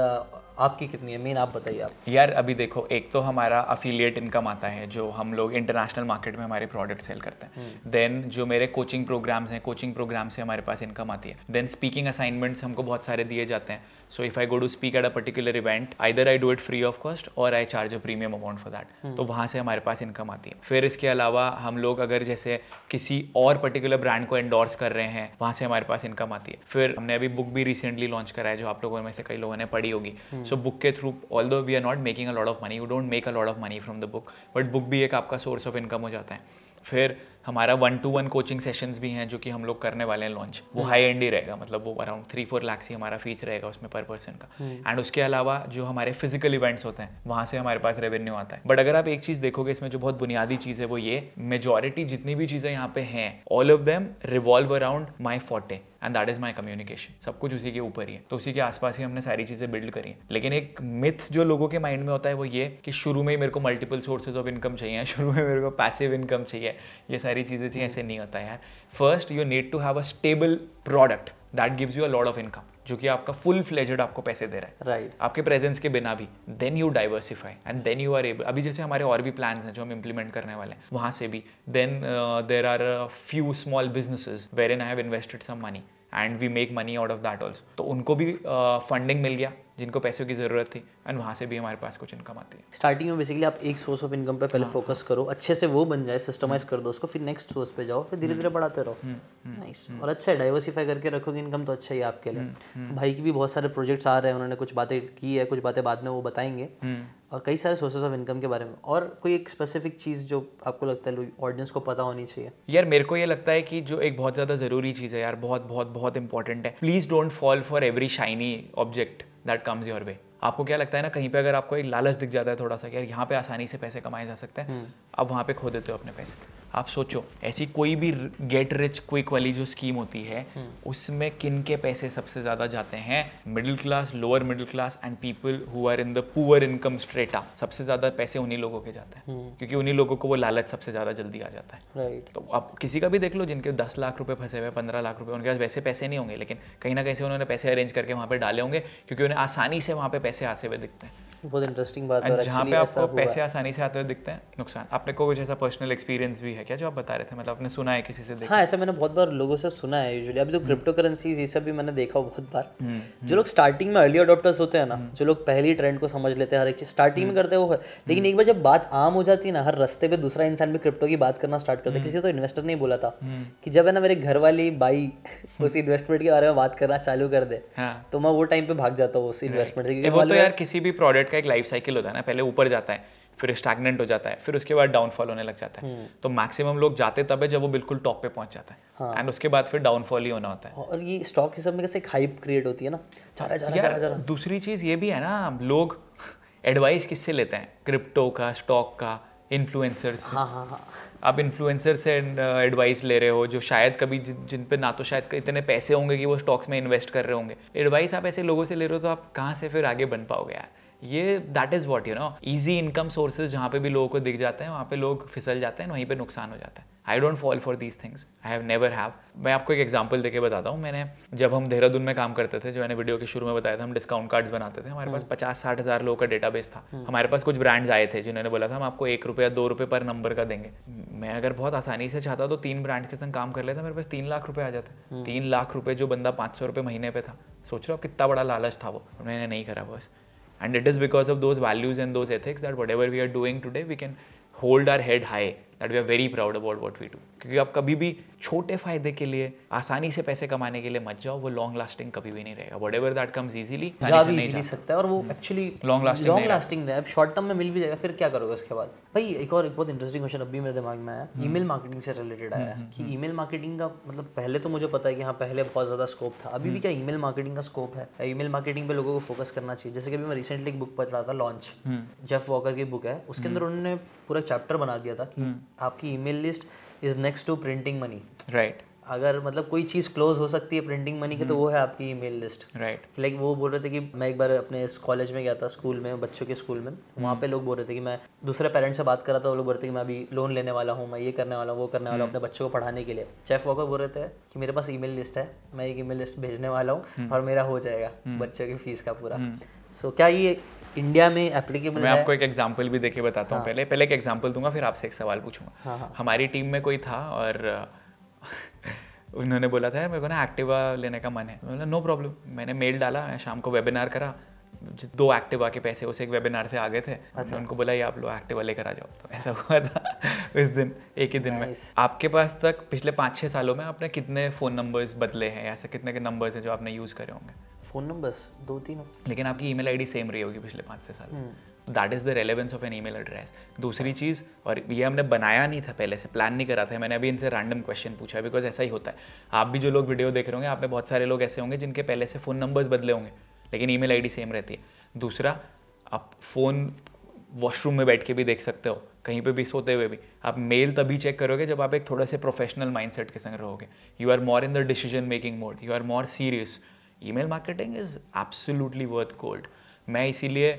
आपकी कितनी है? मेन आप बताइए आप। यार अभी देखो एक तो हमारा अफिलिएट इनकम आता है जो हम लोग इंटरनेशनल मार्केट में हमारे प्रोडक्ट सेल करते हैं। देन जो मेरे कोचिंग प्रोग्राम्स हैं कोचिंग प्रोग्राम से हमारे पास इनकम आती है। देन स्पीकिंग असाइनमेंट्स हमको बहुत सारे दिए जाते हैं। So if I go to speak at a particular event either I do it free of cost or I charge a premium amount for that तो वहाँ से हमारे पास इनकम आती है। फिर इसके अलावा हम लोग अगर जैसे किसी और पर्टिकुलर ब्रांड को एंडोर्स कर रहे हैं वहाँ से हमारे पास इनकम आती है। फिर हमने अभी बुक भी रिसेंटली लॉन्च करा है जो आप लोगों में से कई लोगों ने पढ़ी होगी। सो बुक के through although we are not making a lot of money you don't make a lot of money from the book but book भी एक आपका सोर्स ऑफ़ इनकम हो जाता है। फिर हमारा one to one coaching sessions भी हैं जो कि हम लोग करने वाले हैं लॉन्च वो हाई एंड ही रहेगा मतलब वो अराउंड थ्री फोर लाख ही हमारा फ़ीस रहेगा उसमें पर पर्सन का। एंड उसके अलावा जो हमारे फ़िज़िकल इवेंट्स होते हैं वहाँ से हमारे पास रेवेन्यू आता है। बट अगर आप एक चीज़ देखोगे इसमें जो बहुत बुनियादी चीज़ है वो ये मेजोरिटी जितनी भी चीज़ें यहाँ पे हैं all of them revolve around my forte and that is my communication सब कुछ उसी के ऊपर ही है। तो उसी के आसपास ही हमने सारी चीज़ें बिल्ड करी हैं। लेकिन एक मिथ जो लोगों के माइंड में होता है वो ये कि शुरू में ही मेरे को मल्टीपल सोर्सेज ऑफ़ इनकम चाहिए शुरू में मेरे को पैसिव इनकम चाहिए ये सारी चीज़ें चाहिए ऐसे नहीं होता है यार। First you need to have a stable product that gives you a lot of income जो कि आपका फुल फ्लेजेड आपको पैसे दे रहा है। Right right. आपके प्रेजेंस के बिना भी। Then you diversify and then you are able अभी जैसे हमारे और भी प्लान हैं जो हम इंप्लीमेंट करने वाले हैं वहाँ से भी। Then there are few small businesses wherein I have invested some money and we make money out of that also तो उनको भी फंडिंग uh, मिल गया जिनको पैसों की ज़रूरत थी। एंड वहाँ से भी हमारे पास कुछ इनकम आती है। स्टार्टिंग में बेसिकली आप एक सोर्स ऑफ़ इनकम पे पहले फोकस हाँ। करो अच्छे से वो बन जाए सिस्टमाइज कर दो उसको फिर नेक्स्ट सोर्स पे जाओ फिर धीरे धीरे हम्म। बढ़ाते रहो। नाइस हम्म, हम्म, और अच्छा है डाइवर्सिफाई करके रखोगे इनकम तो अच्छा ही आपके लिए। भाई की भी बहुत सारे प्रोजेक्ट्स आ रहे हैं उन्होंने कुछ बातें की है कुछ बातें बाद में वो बताएँगे। और कई सारे सोर्सेज ऑफ़ इनकम के बारे में। और कोई एक स्पेसिफिक चीज़ जो आपको लगता है ऑडियंस को पता होनी चाहिए? यार मेरे को ये लगता है कि जो एक बहुत ज़्यादा ज़रूरी चीज़ है यार बहुत बहुत बहुत इंपॉर्टेंट है। Please don't fall for every shiny object that comes your way आपको क्या लगता है ना कहीं पे अगर आपको एक लालच दिख जाता है थोड़ा सा कि यार यहाँ पे आसानी से पैसे कमाए जा सकते हैं हम्म। आप वहाँ पे खो देते हो अपने पैसे आप सोचो ऐसी कोई भी गेट रिच क्विक वाली जो स्कीम होती है हम्म। उसमें किन के पैसे सबसे ज़्यादा जाते हैं middle class lower middle class and people who are in the poor income strata सबसे ज़्यादा पैसे उन्हीं लोगों के जाते हैं हम्म। क्योंकि उन्हीं लोगों को वो लालच सबसे ज़्यादा जल्दी आ जाता है right. तो आप किसी का भी देख लो जिनके दस लाख रुपए फंसे हुए पंद्रह लाख रुपए उनके पास वैसे पैसे नहीं होंगे लेकिन कहीं ना कहीं से उन्होंने पैसे अरेंज करके वहाँ पे डाले होंगे क्योंकि उन्हें आसानी से वहाँ पे पैसे आते हुए दिखते हैं। बहुत इंटरेस्टिंग बात है जहाँ पे आपको पैसे आसानी से आते हुए दिखते हैं नुकसान। आपने को कुछ ऐसा पर्सनल एक्सपीरियंस भी है क्या जो आप बता रहे थे? मतलब आपने सुना है किसी से देखा? हाँ ऐसा मैंने बहुत बार लोगों से सुना है यूजुअली अभी तो क्रिप्टो हम्म। करेंसीज ये सब भी मैंने देखा बहुत बार। हम्म, हम्म। जो लोग स्टार्टिंग में अर्ली अडोप्टर्स होते हैं ना जो लोग पहली ट्रेंड को समझ लेते हैं हर एक चीज़ स्टार्टिंग में करते हैं वो है। लेकिन एक बार जब बात आम हो जाती है ना हर रस्ते पे दूसरा इंसान भी क्रिप्टो की बात करना स्टार्ट करता है। किसी तो इन्वेस्टर नहीं बोला था कि जब है ना मेरे घर वाली बाई उस इन्वेस्टमेंट के बारे में बात करना चालू कर दे हाँ। तो मैं वो टाइम पे भाग जाता हूँ उस इन्वेस्टमेंट से तो यार किसी भी प्रोडक्ट का एक लाइफ साइकिल होता है ना पहले ऊपर जाता है फिर स्टैगनेंट हो जाता है फिर उसके बाद डाउनफॉल होने लग जाता है। हम्म। तो मैक्सिमम लोग जाते तब है जब वो बिल्कुल टॉप पे पहुँच जाता है। एंड हाँ। उसके बाद फिर डाउनफॉल ही होना होता है। और ये स्टॉक सब में कैसे हाइप क्रिएट होती है ना? जा रहा जा रहा जा दूसरी चीज़ ये भी है ना लोग एडवाइस किससे लेते हैं? क्रिप्टो का स्टॉक का इन्फ्लुएंसर्स हाँ हाँ हाँ। आप इन्फ्लुएंसर से एडवाइस ले रहे हो जो शायद कभी जिन, जिन पे ना तो शायद इतने पैसे होंगे कि वो स्टॉक्स में इन्वेस्ट कर रहे होंगे। एडवाइस आप ऐसे लोगों से ले रहे हो तो आप कहाँ से फिर आगे बन पाओगे यार? ये that is what you know easy income sources जहाँ पे भी लोगों को दिख जाते हैं वहाँ पे लोग फिसल जाते हैं वहीं पे नुकसान हो जाता है। I don't fall for these things I have never have मैं आपको एक एग्ज़ाम्पल देके बताता हूँ। मैंने जब हम देहरादून में काम करते थे जो मैंने वीडियो के शुरू में बताया था हम डिस्काउंट कार्ड्स बनाते थे हमारे पास पचास साठ हज़ार लोगों का डेटा बेस था। हम्म। हमारे पास कुछ ब्रांड्स आए थे जिन्होंने बोला था हम आपको एक रुपया दो रुपये पर नंबर का देंगे। मैं अगर बहुत आसानी से चाहता तो तीन ब्रांड्स के संग काम कर लेता मेरे पास तीन लाख रुपये आ जाते। हम्म। तीन लाख रुपये जो बंदा पाँच सौ रुपये महीने पे था। सोच रहे हो कितना बड़ा लालच था वो। मैंने नहीं करा बस। And it is because of those values and those ethics that whatever we are doing today we can hold our head high that we are very proud about what we do. क्योंकि आप कभी भी छोटे फ़ायदे के लिए आसानी से पैसे कमाने के लिए मत जाओ वो लॉन्ग लास्टिंग कभी भी नहीं रहेगा। Whatever that comes easily जा भी इजीली सकता है और वो actually long lasting long lasting अब शॉर्ट टर्म में मिल भी जाएगा फिर क्या करोगे उसके बाद? भाई एक और एक बहुत इंटरेस्टिंग क्वेश्चन अभी मेरे दिमाग में आया। ईमेल हम्म। मार्केटिंग से रिलेटेड आया। हम्म, कि ईमेल हम्म, मार्केटिंग का मतलब पहले तो मुझे पता है कि हाँ पहले बहुत ज़्यादा स्कोप था। अभी भी क्या ईमेल मार्केटिंग का स्कोप है? ईमेल मार्केटिंग पे लोगों को फोकस करना चाहिए। जैसे कि अभी मैं रिसेंटली एक बुक पढ़ रहा था लॉन्च जेफ वॉकर की बुक है। उसके अंदर उन्होंने पूरा चैप्टर बना दिया था कि आपकी email list is next to printing money right अगर मतलब कोई चीज़ क्लोज हो सकती है प्रिंटिंग मनी की तो वो है आपकी ईमेल लिस्ट राइट लाइक वो बोल रहे थे कि मैं एक बार अपने कॉलेज में गया था स्कूल में बच्चों के स्कूल में। वहाँ पे लोग बोल रहे थे कि मैं दूसरे पेरेंट्स से बात कर रहा था वो लोग बोल रहे थे कि मैं अभी लोन लेने वाला हूँ मैं ये करने वाला हूँ वो करने वाला हूँ अपने बच्चों को पढ़ाने के लिए। चेफ वॉकर बोल रहे थे कि मेरे पास ईमेल लिस्ट है मैं एक ईमेल लिस्ट भेजने वाला हूँ और मेरा हो जाएगा बच्चों की फ़ीस का पूरा। सो क्या ये इंडिया में एप्लीकेबल मैं आपको एक एग्जांपल भी देके बताता हूँ हाँ. पहले। पहले एक एग्जांपल दूँगा फिर आपसे एक सवाल पूछूँगा। हाँ, हाँ. हमारी टीम में कोई था और उन्होंने बोला था मेरे को ना एक्टिवा लेने का मन है। बोला नो प्रॉब्लम मैंने मेल डाला शाम को वेबिनार करा। दो एक्टिवा के पैसे उसे एक वेबिनार से आ गए थे। अच्छा। उनको बोला ये आप लोग एक्टिवा लेकर आ जाओ। तो ऐसा हुआ था उस दिन एक ही दिन में। आपके पास तक पिछले पाँच छः सालों में आपने कितने फ़ोन नंबर्स बदले हैं ऐसे कितने के नंबर्स हैं जो आपने यूज़ करे होंगे? फ़ोन नंबर्स दो तीन। लेकिन आपकी ईमेल आईडी सेम रही होगी पिछले पाँच छः साल that is the relevance of an email address दूसरी चीज़, और ये हमने बनाया नहीं था पहले से प्लान नहीं करा था, मैंने अभी इनसे रैंडम क्वेश्चन पूछा बिकॉज़ ऐसा ही होता है। आप भी जो लोग वीडियो देख रहे होंगे, आप में बहुत सारे लोग ऐसे होंगे जिनके पहले से फ़ोन नंबर्स बदले होंगे, लेकिन ईमेल आईडी सेम रहती है। दूसरा, आप फ़ोन वॉशरूम में बैठ के भी देख सकते हो, कहीं पे भी सोते हुए भी। आप मेल तभी चेक करोगे जब आप एक थोड़ा से प्रोफेशनल माइंडसेट के संग रहोगे। You are more in the decision making mode you are more serious email marketing is absolutely worth gold मैं इसीलिए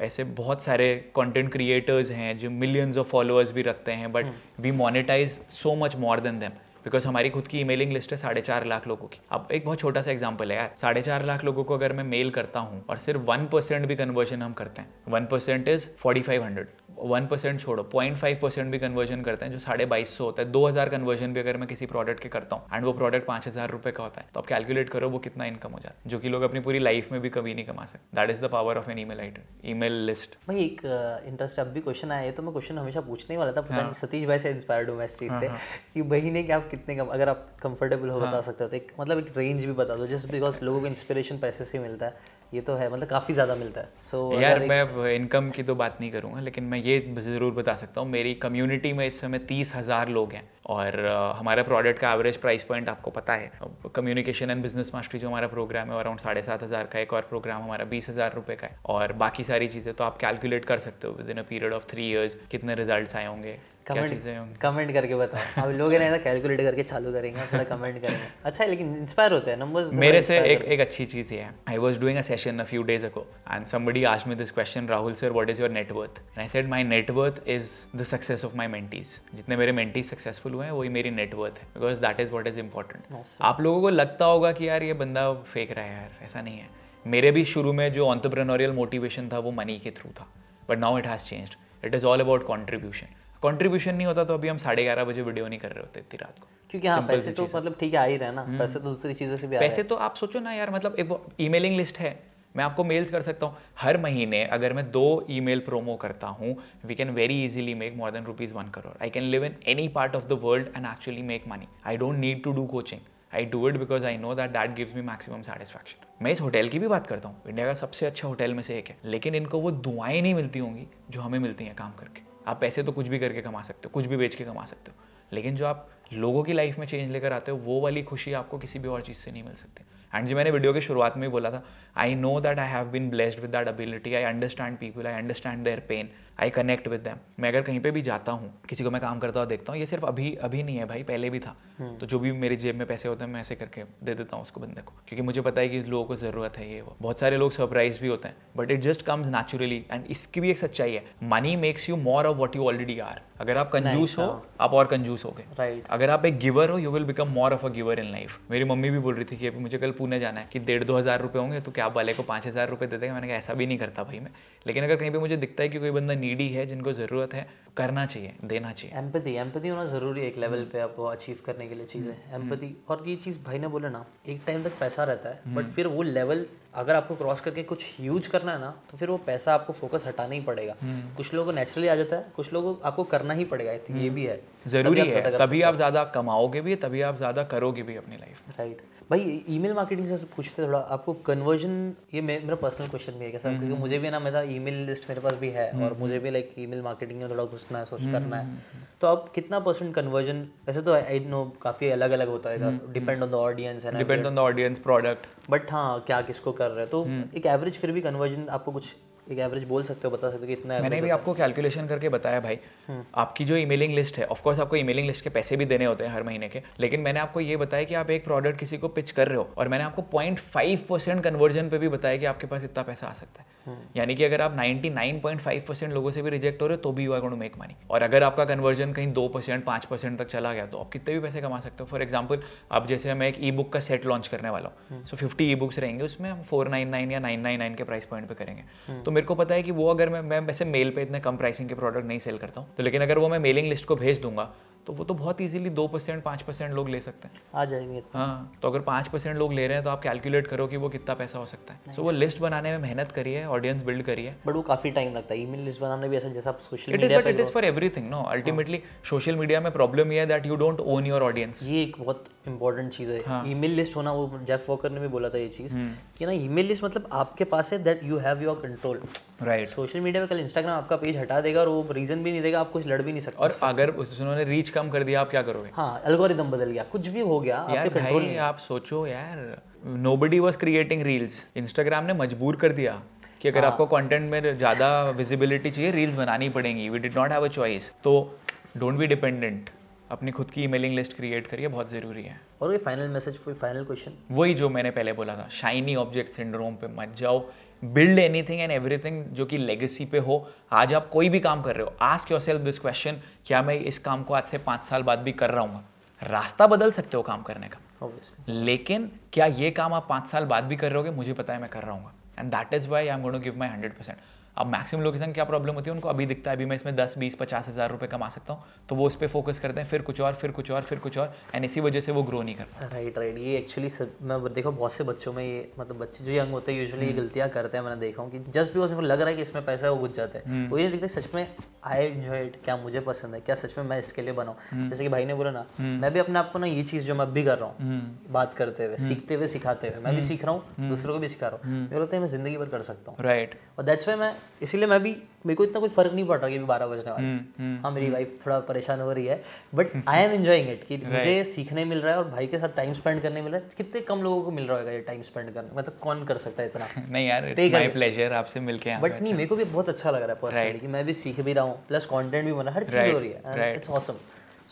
ऐसे बहुत सारे कंटेंट क्रिएटर्स हैं जो मिलियंस ऑफ़ फॉलोअर्स भी रखते हैं but we monetize so much more than them because हमारी खुद की ईमेलिंग लिस्ट है साढ़े चार लाख लोगों की। अब एक बहुत छोटा सा एग्ज़ाम्पल है यार। साढ़े चार लाख लोगों को अगर मैं मेल करता हूँ और सिर्फ़ वन परसेंट भी कन्वर्जन हम करते हैं one percent is forty five hundred one percent छोड़ो पॉइंट फाइव परसेंट भी कन्वर्जन करते हैं जो साढ़े बाईस सौ होता है दो हज़ार कन्वर्जन भी अगर मैं किसी प्रोडक्ट के करता हूँ एंड वो प्रोडक्ट पाँच हज़ार रुपये का होता है तो आप कैलकुलेट करो वो कितना इनकम हो जाता है जो कि लोग अपनी पूरी लाइफ में भी कभी नहीं कमा सकते। That is the power of an email item email list भाई एक इंटरेस्ट अब भी क्वेश्चन आया है तो मैं क्वेश्चन हमेशा पूछने वाला था पता नहीं सतीश भाई से इंस्पायर्ड हूँ मैं इस चीज़ से कि महीने के आप कितने कम अगर आप कंफर्टेबल हो बता सकते हो तो एक मतलब एक रेंज भी बता दो जस्ट बिकॉज़ लोगों को इंस्पिरेशन पैसे से मिलता है। ये तो है मतलब काफ़ी ज़्यादा मिलता है। सो so, यार मैं इनकम की तो बात नहीं करूँगा लेकिन मैं ये ज़रूर बता सकता हूँ मेरी कम्युनिटी में इस समय तीस हज़ार लोग हैं। और हमारे प्रोडक्ट का एवरेज प्राइस पॉइंट आपको पता है। कम्युनिकेशन एंड बिज़नेस मास्टरी जो हमारा प्रोग्राम है अराउंड साढ़े सात हज़ार का एक और प्रोग्राम हमारा बीस हज़ार रुपये का है। और बाकी सारी चीज़ें तो आप कैलकुलेट कर सकते हो within a period of three years कितने रिज़ल्ट आए होंगे कमेंट कमेंट करके बताओ। अब लोग ऐसा कैलकुलेट करके चालू करेंगे थोड़ा कमेंट करेंगे। अच्छा लेकिन इंस्पायर होते हैं नंबर्स मेरे से एक एक अच्छी चीज़ ये है। I was doing a session a few days ago and somebody asked me this question Rahul sir what is your net worth and I said my net worth is the success of my mentees जितने मेरे mentees successful हुए हैं वही मेरी net worth है because that is what is important आप लोगों को लगता होगा कि यार ये बंदा फेक रहा है यार ऐसा नहीं है। मेरे भी शुरू में जो ऑन्टरप्रेन्योरियल मोटिवेशन था वो मनी के थ्रू था but now it has changed it is all about contribution contribution नहीं होता तो अभी हम साढ़े ग्यारह बजे वीडियो नहीं कर रहे होते इतनी रात को। क्योंकि हाँ पैसे तो मतलब ठीक है आ ही रहे ना पैसे तो दूसरी चीज़ों से भी पैसे तो आप सोचो ना यार मतलब एक ईमेलिंग लिस्ट है मैं आपको मेल्स कर सकता हूँ। हर महीने अगर मैं दो ईमेल प्रोमो करता हूँ we can very easily make more than rupees one crore I can live in any part of the world and actually make money I don't need to do coaching I do it because I know that that gives me maximum satisfaction मैं इस hotel की भी बात करता हूँ। India का सबसे अच्छा होटल में से एक है। लेकिन इनको वो दुआएँ नहीं मिलती होंगी जो हमें मिलती हैं काम करके। आप पैसे तो कुछ भी करके कमा सकते हो, कुछ भी बेच के कमा सकते हो। लेकिन जो आप लोगों की लाइफ में चेंज लेकर आते हो, वो वाली खुशी आपको किसी भी और चीज़ से नहीं मिल सकती। एंड जी मैंने वीडियो के शुरुआत में ही बोला था I know that I have been blessed with that ability I understand people I understand their pain I connect with them मैं अगर कहीं पे भी जाता हूँ किसी को मैं काम करता हुआ देखता हूँ ये सिर्फ़ अभी अभी नहीं है भाई पहले भी था। hmm. तो जो भी मेरी जेब में पैसे होते हैं मैं ऐसे करके दे देता हूँ उसको बंदे को। क्योंकि मुझे पता है कि लोगों को ज़रूरत है ये वो। बहुत सारे लोग सरप्राइज़ भी होते हैं but it just comes naturally and इसकी भी एक सच्चाई है। Money makes you more of what you already are अगर आप कंजूस हो आप और कंजूस हो गए। राइट अगर आप एक गिवर हो you will become more of a giver in life मेरी मम्मी भी बोल रही थी कि मुझे कल पुणे जाना है कि डेढ़ दो हज़ार रुपये होंगे तो क्या आप वाले को पाँच हज़ार रुपये दे देगा? मैंने कहा ऐसा भी नहीं करता भाई मैं। लेकिन अगर कहीं पे मुझे दिखता है कि कोई बंदा नीडी है जिनको ज़रूरत है करना चाहिए देना चाहिए। एम्पति एम्पति होना ज़रूरी है एक लेवल पे आपको अचीव करने के लिए चीज़ें। एम्पति और ये चीज़ भाई ने बोला ना एक टाइम तक पैसा रहता है बट फिर वो लेवल अगर आपको क्रॉस करके कुछ ह्यूज करना है ना तो फिर वो पैसा आपको फोकस हटाना ही पड़ेगा। कुछ लोगों को नेचुरली आ जाता है कुछ लोगों को आपको करना ही पड़ेगा ये भी है। ज़रूरी है तभी आप ज़्यादा कमाओगे भी तभी आप ज़्यादा करोगे भी अपनी लाइफ राइट भाई ईमेल मार्केटिंग से पूछते थोड़ा आपको कन्वर्जन ये मे, मेरा पर्सनल क्वेश्चन भी है कैसा? क्योंकि मुझे भी ना मेरा ईमेल लिस्ट मेरे पास भी है और मुझे भी लाइक ईमेल मार्केटिंग में थोड़ा घुसना है सोच करना है। तो अब कितना परसेंट कन्वर्जन वैसे तो आई नो काफ़ी अलग अलग होता है डिपेंड ऑन द ऑडियंस है depend on the audience product but हाँ क्या किसको कर रहे हैं? तो एक एवरेज फिर भी कन्वर्जन आपको कुछ एक एवरेज बोल सकते हो बता सकते हो कि इतना मैंने भी आपको कैलकुलेशन करके बताया भाई। आपकी जो ईमेलिंग लिस्ट है ऑफकोर्स आपको ईमेलिंग लिस्ट के पैसे भी देने होते हैं हर महीने के लेकिन मैंने आपको ये बताया कि आप एक प्रोडक्ट किसी को पिच कर रहे हो और मैंने आपको पॉइंट फाइव परसेंट कन्वर्जन पे भी बताया कि आपके पास इतना पैसा आ सकता है। यानी कि अगर आप 99.5 परसेंट लोगों से भी रिजेक्ट हो रहे हो तो भी you are going to make money और अगर आपका कन्वर्जन कहीं दो परसेंट पाँच परसेंट तक चला गया तो आप कितने भी पैसे कमा सकते हो. फॉर एग्ज़ाम्पल अब जैसे मैं एक ई बुक का सेट लॉन्च करने वाला हूँ सो फिफ्टी ई बुक्स रहेंगे उसमें हम फोर नाइन नाइन या नाइन नाइन नाइन के प्राइस पॉइंट पे करेंगे. तो मेरे को पता है कि वो अगर मैं मैं वैसे मेल पे इतने कम प्राइसिंग के प्रोडक्ट नहीं सेल करता हूँ तो लेकिन अगर वो मैं मेलिंग लिस्ट को भेज दूँगा तो वो तो बहुत इजीली दो परसेंट पाँच परसेंट लोग ले सकते हैं। आ जाएँगे। हाँ तो अगर पाँच परसेंट लोग ले रहे हैं तो आप कैलकुलेट करो कि वो कितना पैसा हो सकता है। सो वो लिस्ट बनाने में मेहनत करिए ऑडियंस बिल्ड करिए। बट वो काफ़ी टाइम लगता है। ईमेल लिस्ट बनाने भी ऐसा जैसा आप social media it is for everything no ultimately social media में प्रॉब्लम ये है that you don't own your audience ये एक बहुत इंपॉर्टेंट चीज़ है। ईमेल लिस्ट होना वो जेफ वॉकर ने भी बोला था ये चीज़ कि ना ईमेल लिस्ट मतलब आपके पास है that you have your control right social media पे कल इंस्टाग्राम आपका पेज हटा देगा और वो रीजन भी नहीं देगा आप कुछ लड़ भी नहीं सकते। और अगर उन्होंने रीच कम कर दिया आप क्या करोगे? हाँ एल्गोरिदम बदल गया कुछ भी हो गया यार आपके कंट्रोल भाई आप सोचो यार nobody was creating reels Instagram ने मजबूर कर दिया कि अगर हाँ. आपको कंटेंट में ज़्यादा विजिबिलिटी चाहिए रील्स बनानी पड़ेंगी. We did not have a choice तो डोंट बी डिपेंडेंट अपनी खुद की ईमेलिंग लिस्ट क्रिएट करिए बहुत ज़रूरी है। और ये फाइनल मैसेज फाइनल क्वेश्चन वही जो मैंने पहले बोला था शाइनी ऑब्जेक्ट सिंड्रोम पे मत जाओ। बिल्ड एनीथिंग एंड एवरीथिंग जो कि लेगेसी पे हो आज आप कोई भी काम कर रहे हो ask yourself this question क्या मैं इस काम को आज से पाँच साल बाद भी कर रहा हूँ? रास्ता बदल सकते हो काम करने का। Obviously. लेकिन क्या ये काम आप पाँच साल बाद भी कर रहे हो मुझे पता है मैं कर रहा हूँ। And that is why I am going to give my hundred percent अब मैक्सिमम लोकेशन क्या प्रॉब्लम होती है? उनको अभी दिखता है अभी मैं इसमें दस बीस पचास हज़ार रुपये कमा सकता हूँ। तो वो उस पर फोकस करते हैं फिर कुछ और फिर कुछ और फिर कुछ और एंड इसी वजह से वो ग्रो नहीं करता राइट राइट ये एक्चुअली मैं देखो बहुत से बच्चों में ये मतलब बच्चे जो यंग होते हैं यूजली ये गलतियाँ करते हैं मैंने देखा हूँ कि जस्ट बिकॉज़ उनको लग रहा है कि इसमें पैसा वो घुस जाता है। वो ये नहीं दिखता सच में आई एंजॉय इट क्या मुझे पसंद है क्या सच में मैं इसके लिए बनाऊँ। जैसे कि भाई ने बोला ना मैं भी अपने आप को ना ये चीज़ जो मैं भी कर रहा हूँ बात करते हुए सीखते हुए सिखाते हुए मैं भी सीख रहा हूँ दूसरों को भी सिखा रहा हूँ। मेरे लगता है मैं ज़िंदगी भर कर सकता हूँ। राइट और दैट्स वाई मैं इसीलिए मैं भी मेरे को इतना कोई फ़र्क नहीं पड़ रहा कि बारह बजने वाले हाँ। मेरी वाइफ थोड़ा परेशान हो रही है but I am enjoying it कि मुझे सीखने मिल रहा है और भाई के साथ टाइम स्पेंड करने मिल रहा है। कितने कम लोगों को मिल रहा होगा ये टाइम स्पेंड करने? मतलब कौन कर सकता है इतना? नहीं यार इट्स माय प्लेजर आपसे मिलके बट नहीं मेरे को भी बहुत अच्छा लग रहा है पर्सनली कि मैं भी सीख भी रहा हूँ प्लस कंटेंट भी बना हर चीज़ Right, हो रही है इट्स ऑसम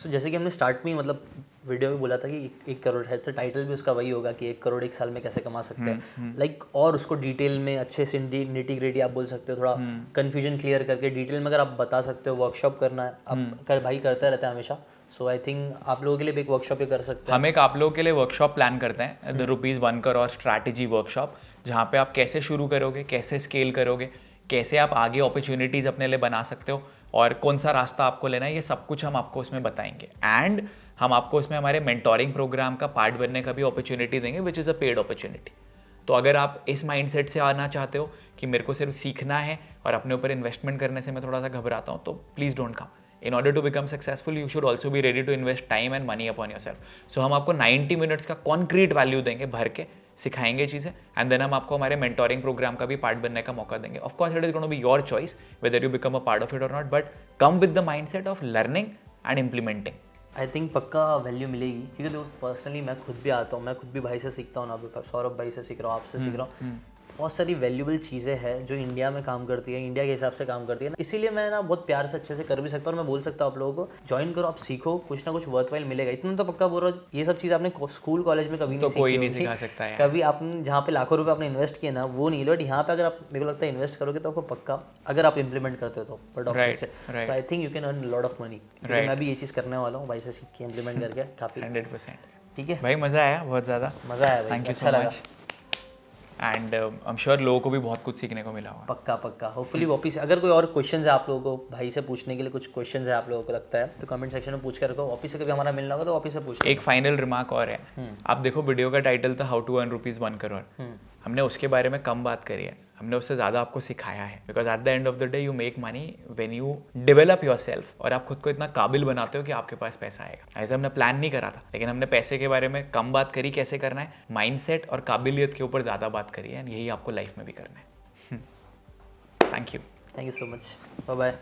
सो जैसे कि हमने स्टार्ट में मतलब वीडियो में बोला था कि एक, एक करोड़ है तो टाइटल भी उसका वही होगा कि एक करोड़ एक साल में कैसे कमा सकते हम्म, हैं लाइक like, और उसको डिटेल में अच्छे से निटी ग्रेटी आप बोल सकते हो थोड़ा हम्म। कन्फ्यूज़न क्लियर करके डिटेल में अगर आप बता सकते हो वर्कशॉप करना है आप हम्म। कर भाई करता रहता है हमेशा। सो आई थिंक आप लोगों के लिए भी एक वर्कशॉप ही कर सकते हैं। हम एक आप लोगों के लिए वर्कशॉप प्लान करते हैं the rupees one crore strategy workshop जहाँ पे आप कैसे शुरू करोगे कैसे स्केल करोगे कैसे आप आगे अपॉर्चुनिटीज़ अपने लिए बना सकते हो और कौन सा रास्ता आपको लेना है, ये सब कुछ हम आपको उसमें बताएँगे। एंड हम आपको उसमें हमारे मेंटोरिंग प्रोग्राम का पार्ट बनने का भी अपॉर्चुनिटी देंगे which is a paid opportunity तो अगर आप इस माइंडसेट से आना चाहते हो कि मेरे को सिर्फ़ सीखना है और अपने ऊपर इन्वेस्टमेंट करने से मैं थोड़ा सा घबराता हूँ तो please don't come in order to become successful you should also be ready to invest time and money upon yourself so हम आपको 90 मिनट्स का कॉन्क्रीट वैल्यू देंगे भर के सिखाएँगे चीज़ें एंड देन हम आपको हमारे मेंटोरिंग प्रोग्राम का भी पार्ट बनने का मौका देंगे. Of course it is going be your choice whether you become a part of it or not but come with the mindset of learning and implementing I think पक्का value मिलेगी क्योंकि देखो पर्सनली मैं खुद भी आता हूँ मैं खुद भी भाई से सीखता हूँ ना सौरभ भाई से सीख रहा हूँ आपसे सीख रहा हूँ। बहुत सारी वैल्यूबल चीज़ें हैं जो इंडिया में काम करती है इंडिया के हिसाब से काम करती है। ना इसीलिए मैं ना बहुत प्यार से अच्छे से कर भी सकता हूँ मैं बोल सकता हूँ आप लोगों को ज्वाइन करो आप सीखो कुछ ना कुछ वर्थ मिलेगा। इतना तो पक्का बोल रहा हूँ ये सब चीज़ आपने स्कूल कॉलेज में कभी नहीं तो कोई सीखी नहीं सिखा सकता यार। कभी आपने जहाँ पे लाखों रुपए आपने इन्वेस्ट किए ना वो नहीं बट यहाँ पे अगर आप मेरे को लगता है इन्वेस्ट करोगे तो आपको पक्का अगर आप इंप्लीमेंट करते हो तो बट से तो I think you can earn lot of money मैं भी ये चीज़ करने वाला हूँ भाई से सीख के इम्प्लीमेंट करके काफ़ी। हंड्रेड परसेंट ठीक है? भाई मज़ा आया बहुत ज़्यादा। मज़ा आया भाई थैंक यू अच्छा लगा। एंड आई एम श्योर लोगों को भी बहुत कुछ सीखने को मिला होगा। पक्का पक्का। होपफुली वापिस अगर कोई और क्वेश्चन है आप लोगों को भाई से पूछने के लिए कुछ क्वेश्चन है आप लोगों को लगता है तो कमेंट सेक्शन में पूछ कर रखो। वापस से कभी हमारा मिलना होगा तो वापस से पूछ एक फाइनल रिमार्क और है। आप देखो वीडियो का टाइटल था how to earn rupees one crore हमने उसके बारे में कम बात करी है। हमने उससे ज़्यादा आपको सिखाया है। Because at the end of the day you make money when you develop yourself और आप खुद को इतना काबिल बनाते हो कि आपके पास पैसा आएगा। ऐसे हमने प्लान नहीं करा था, लेकिन हमने पैसे के बारे में कम बात करी कैसे करना है। माइंडसेट और काबिलियत के ऊपर ज़्यादा बात करी है एंड यही आपको लाइफ में भी करना है। Thank you thank you so much bye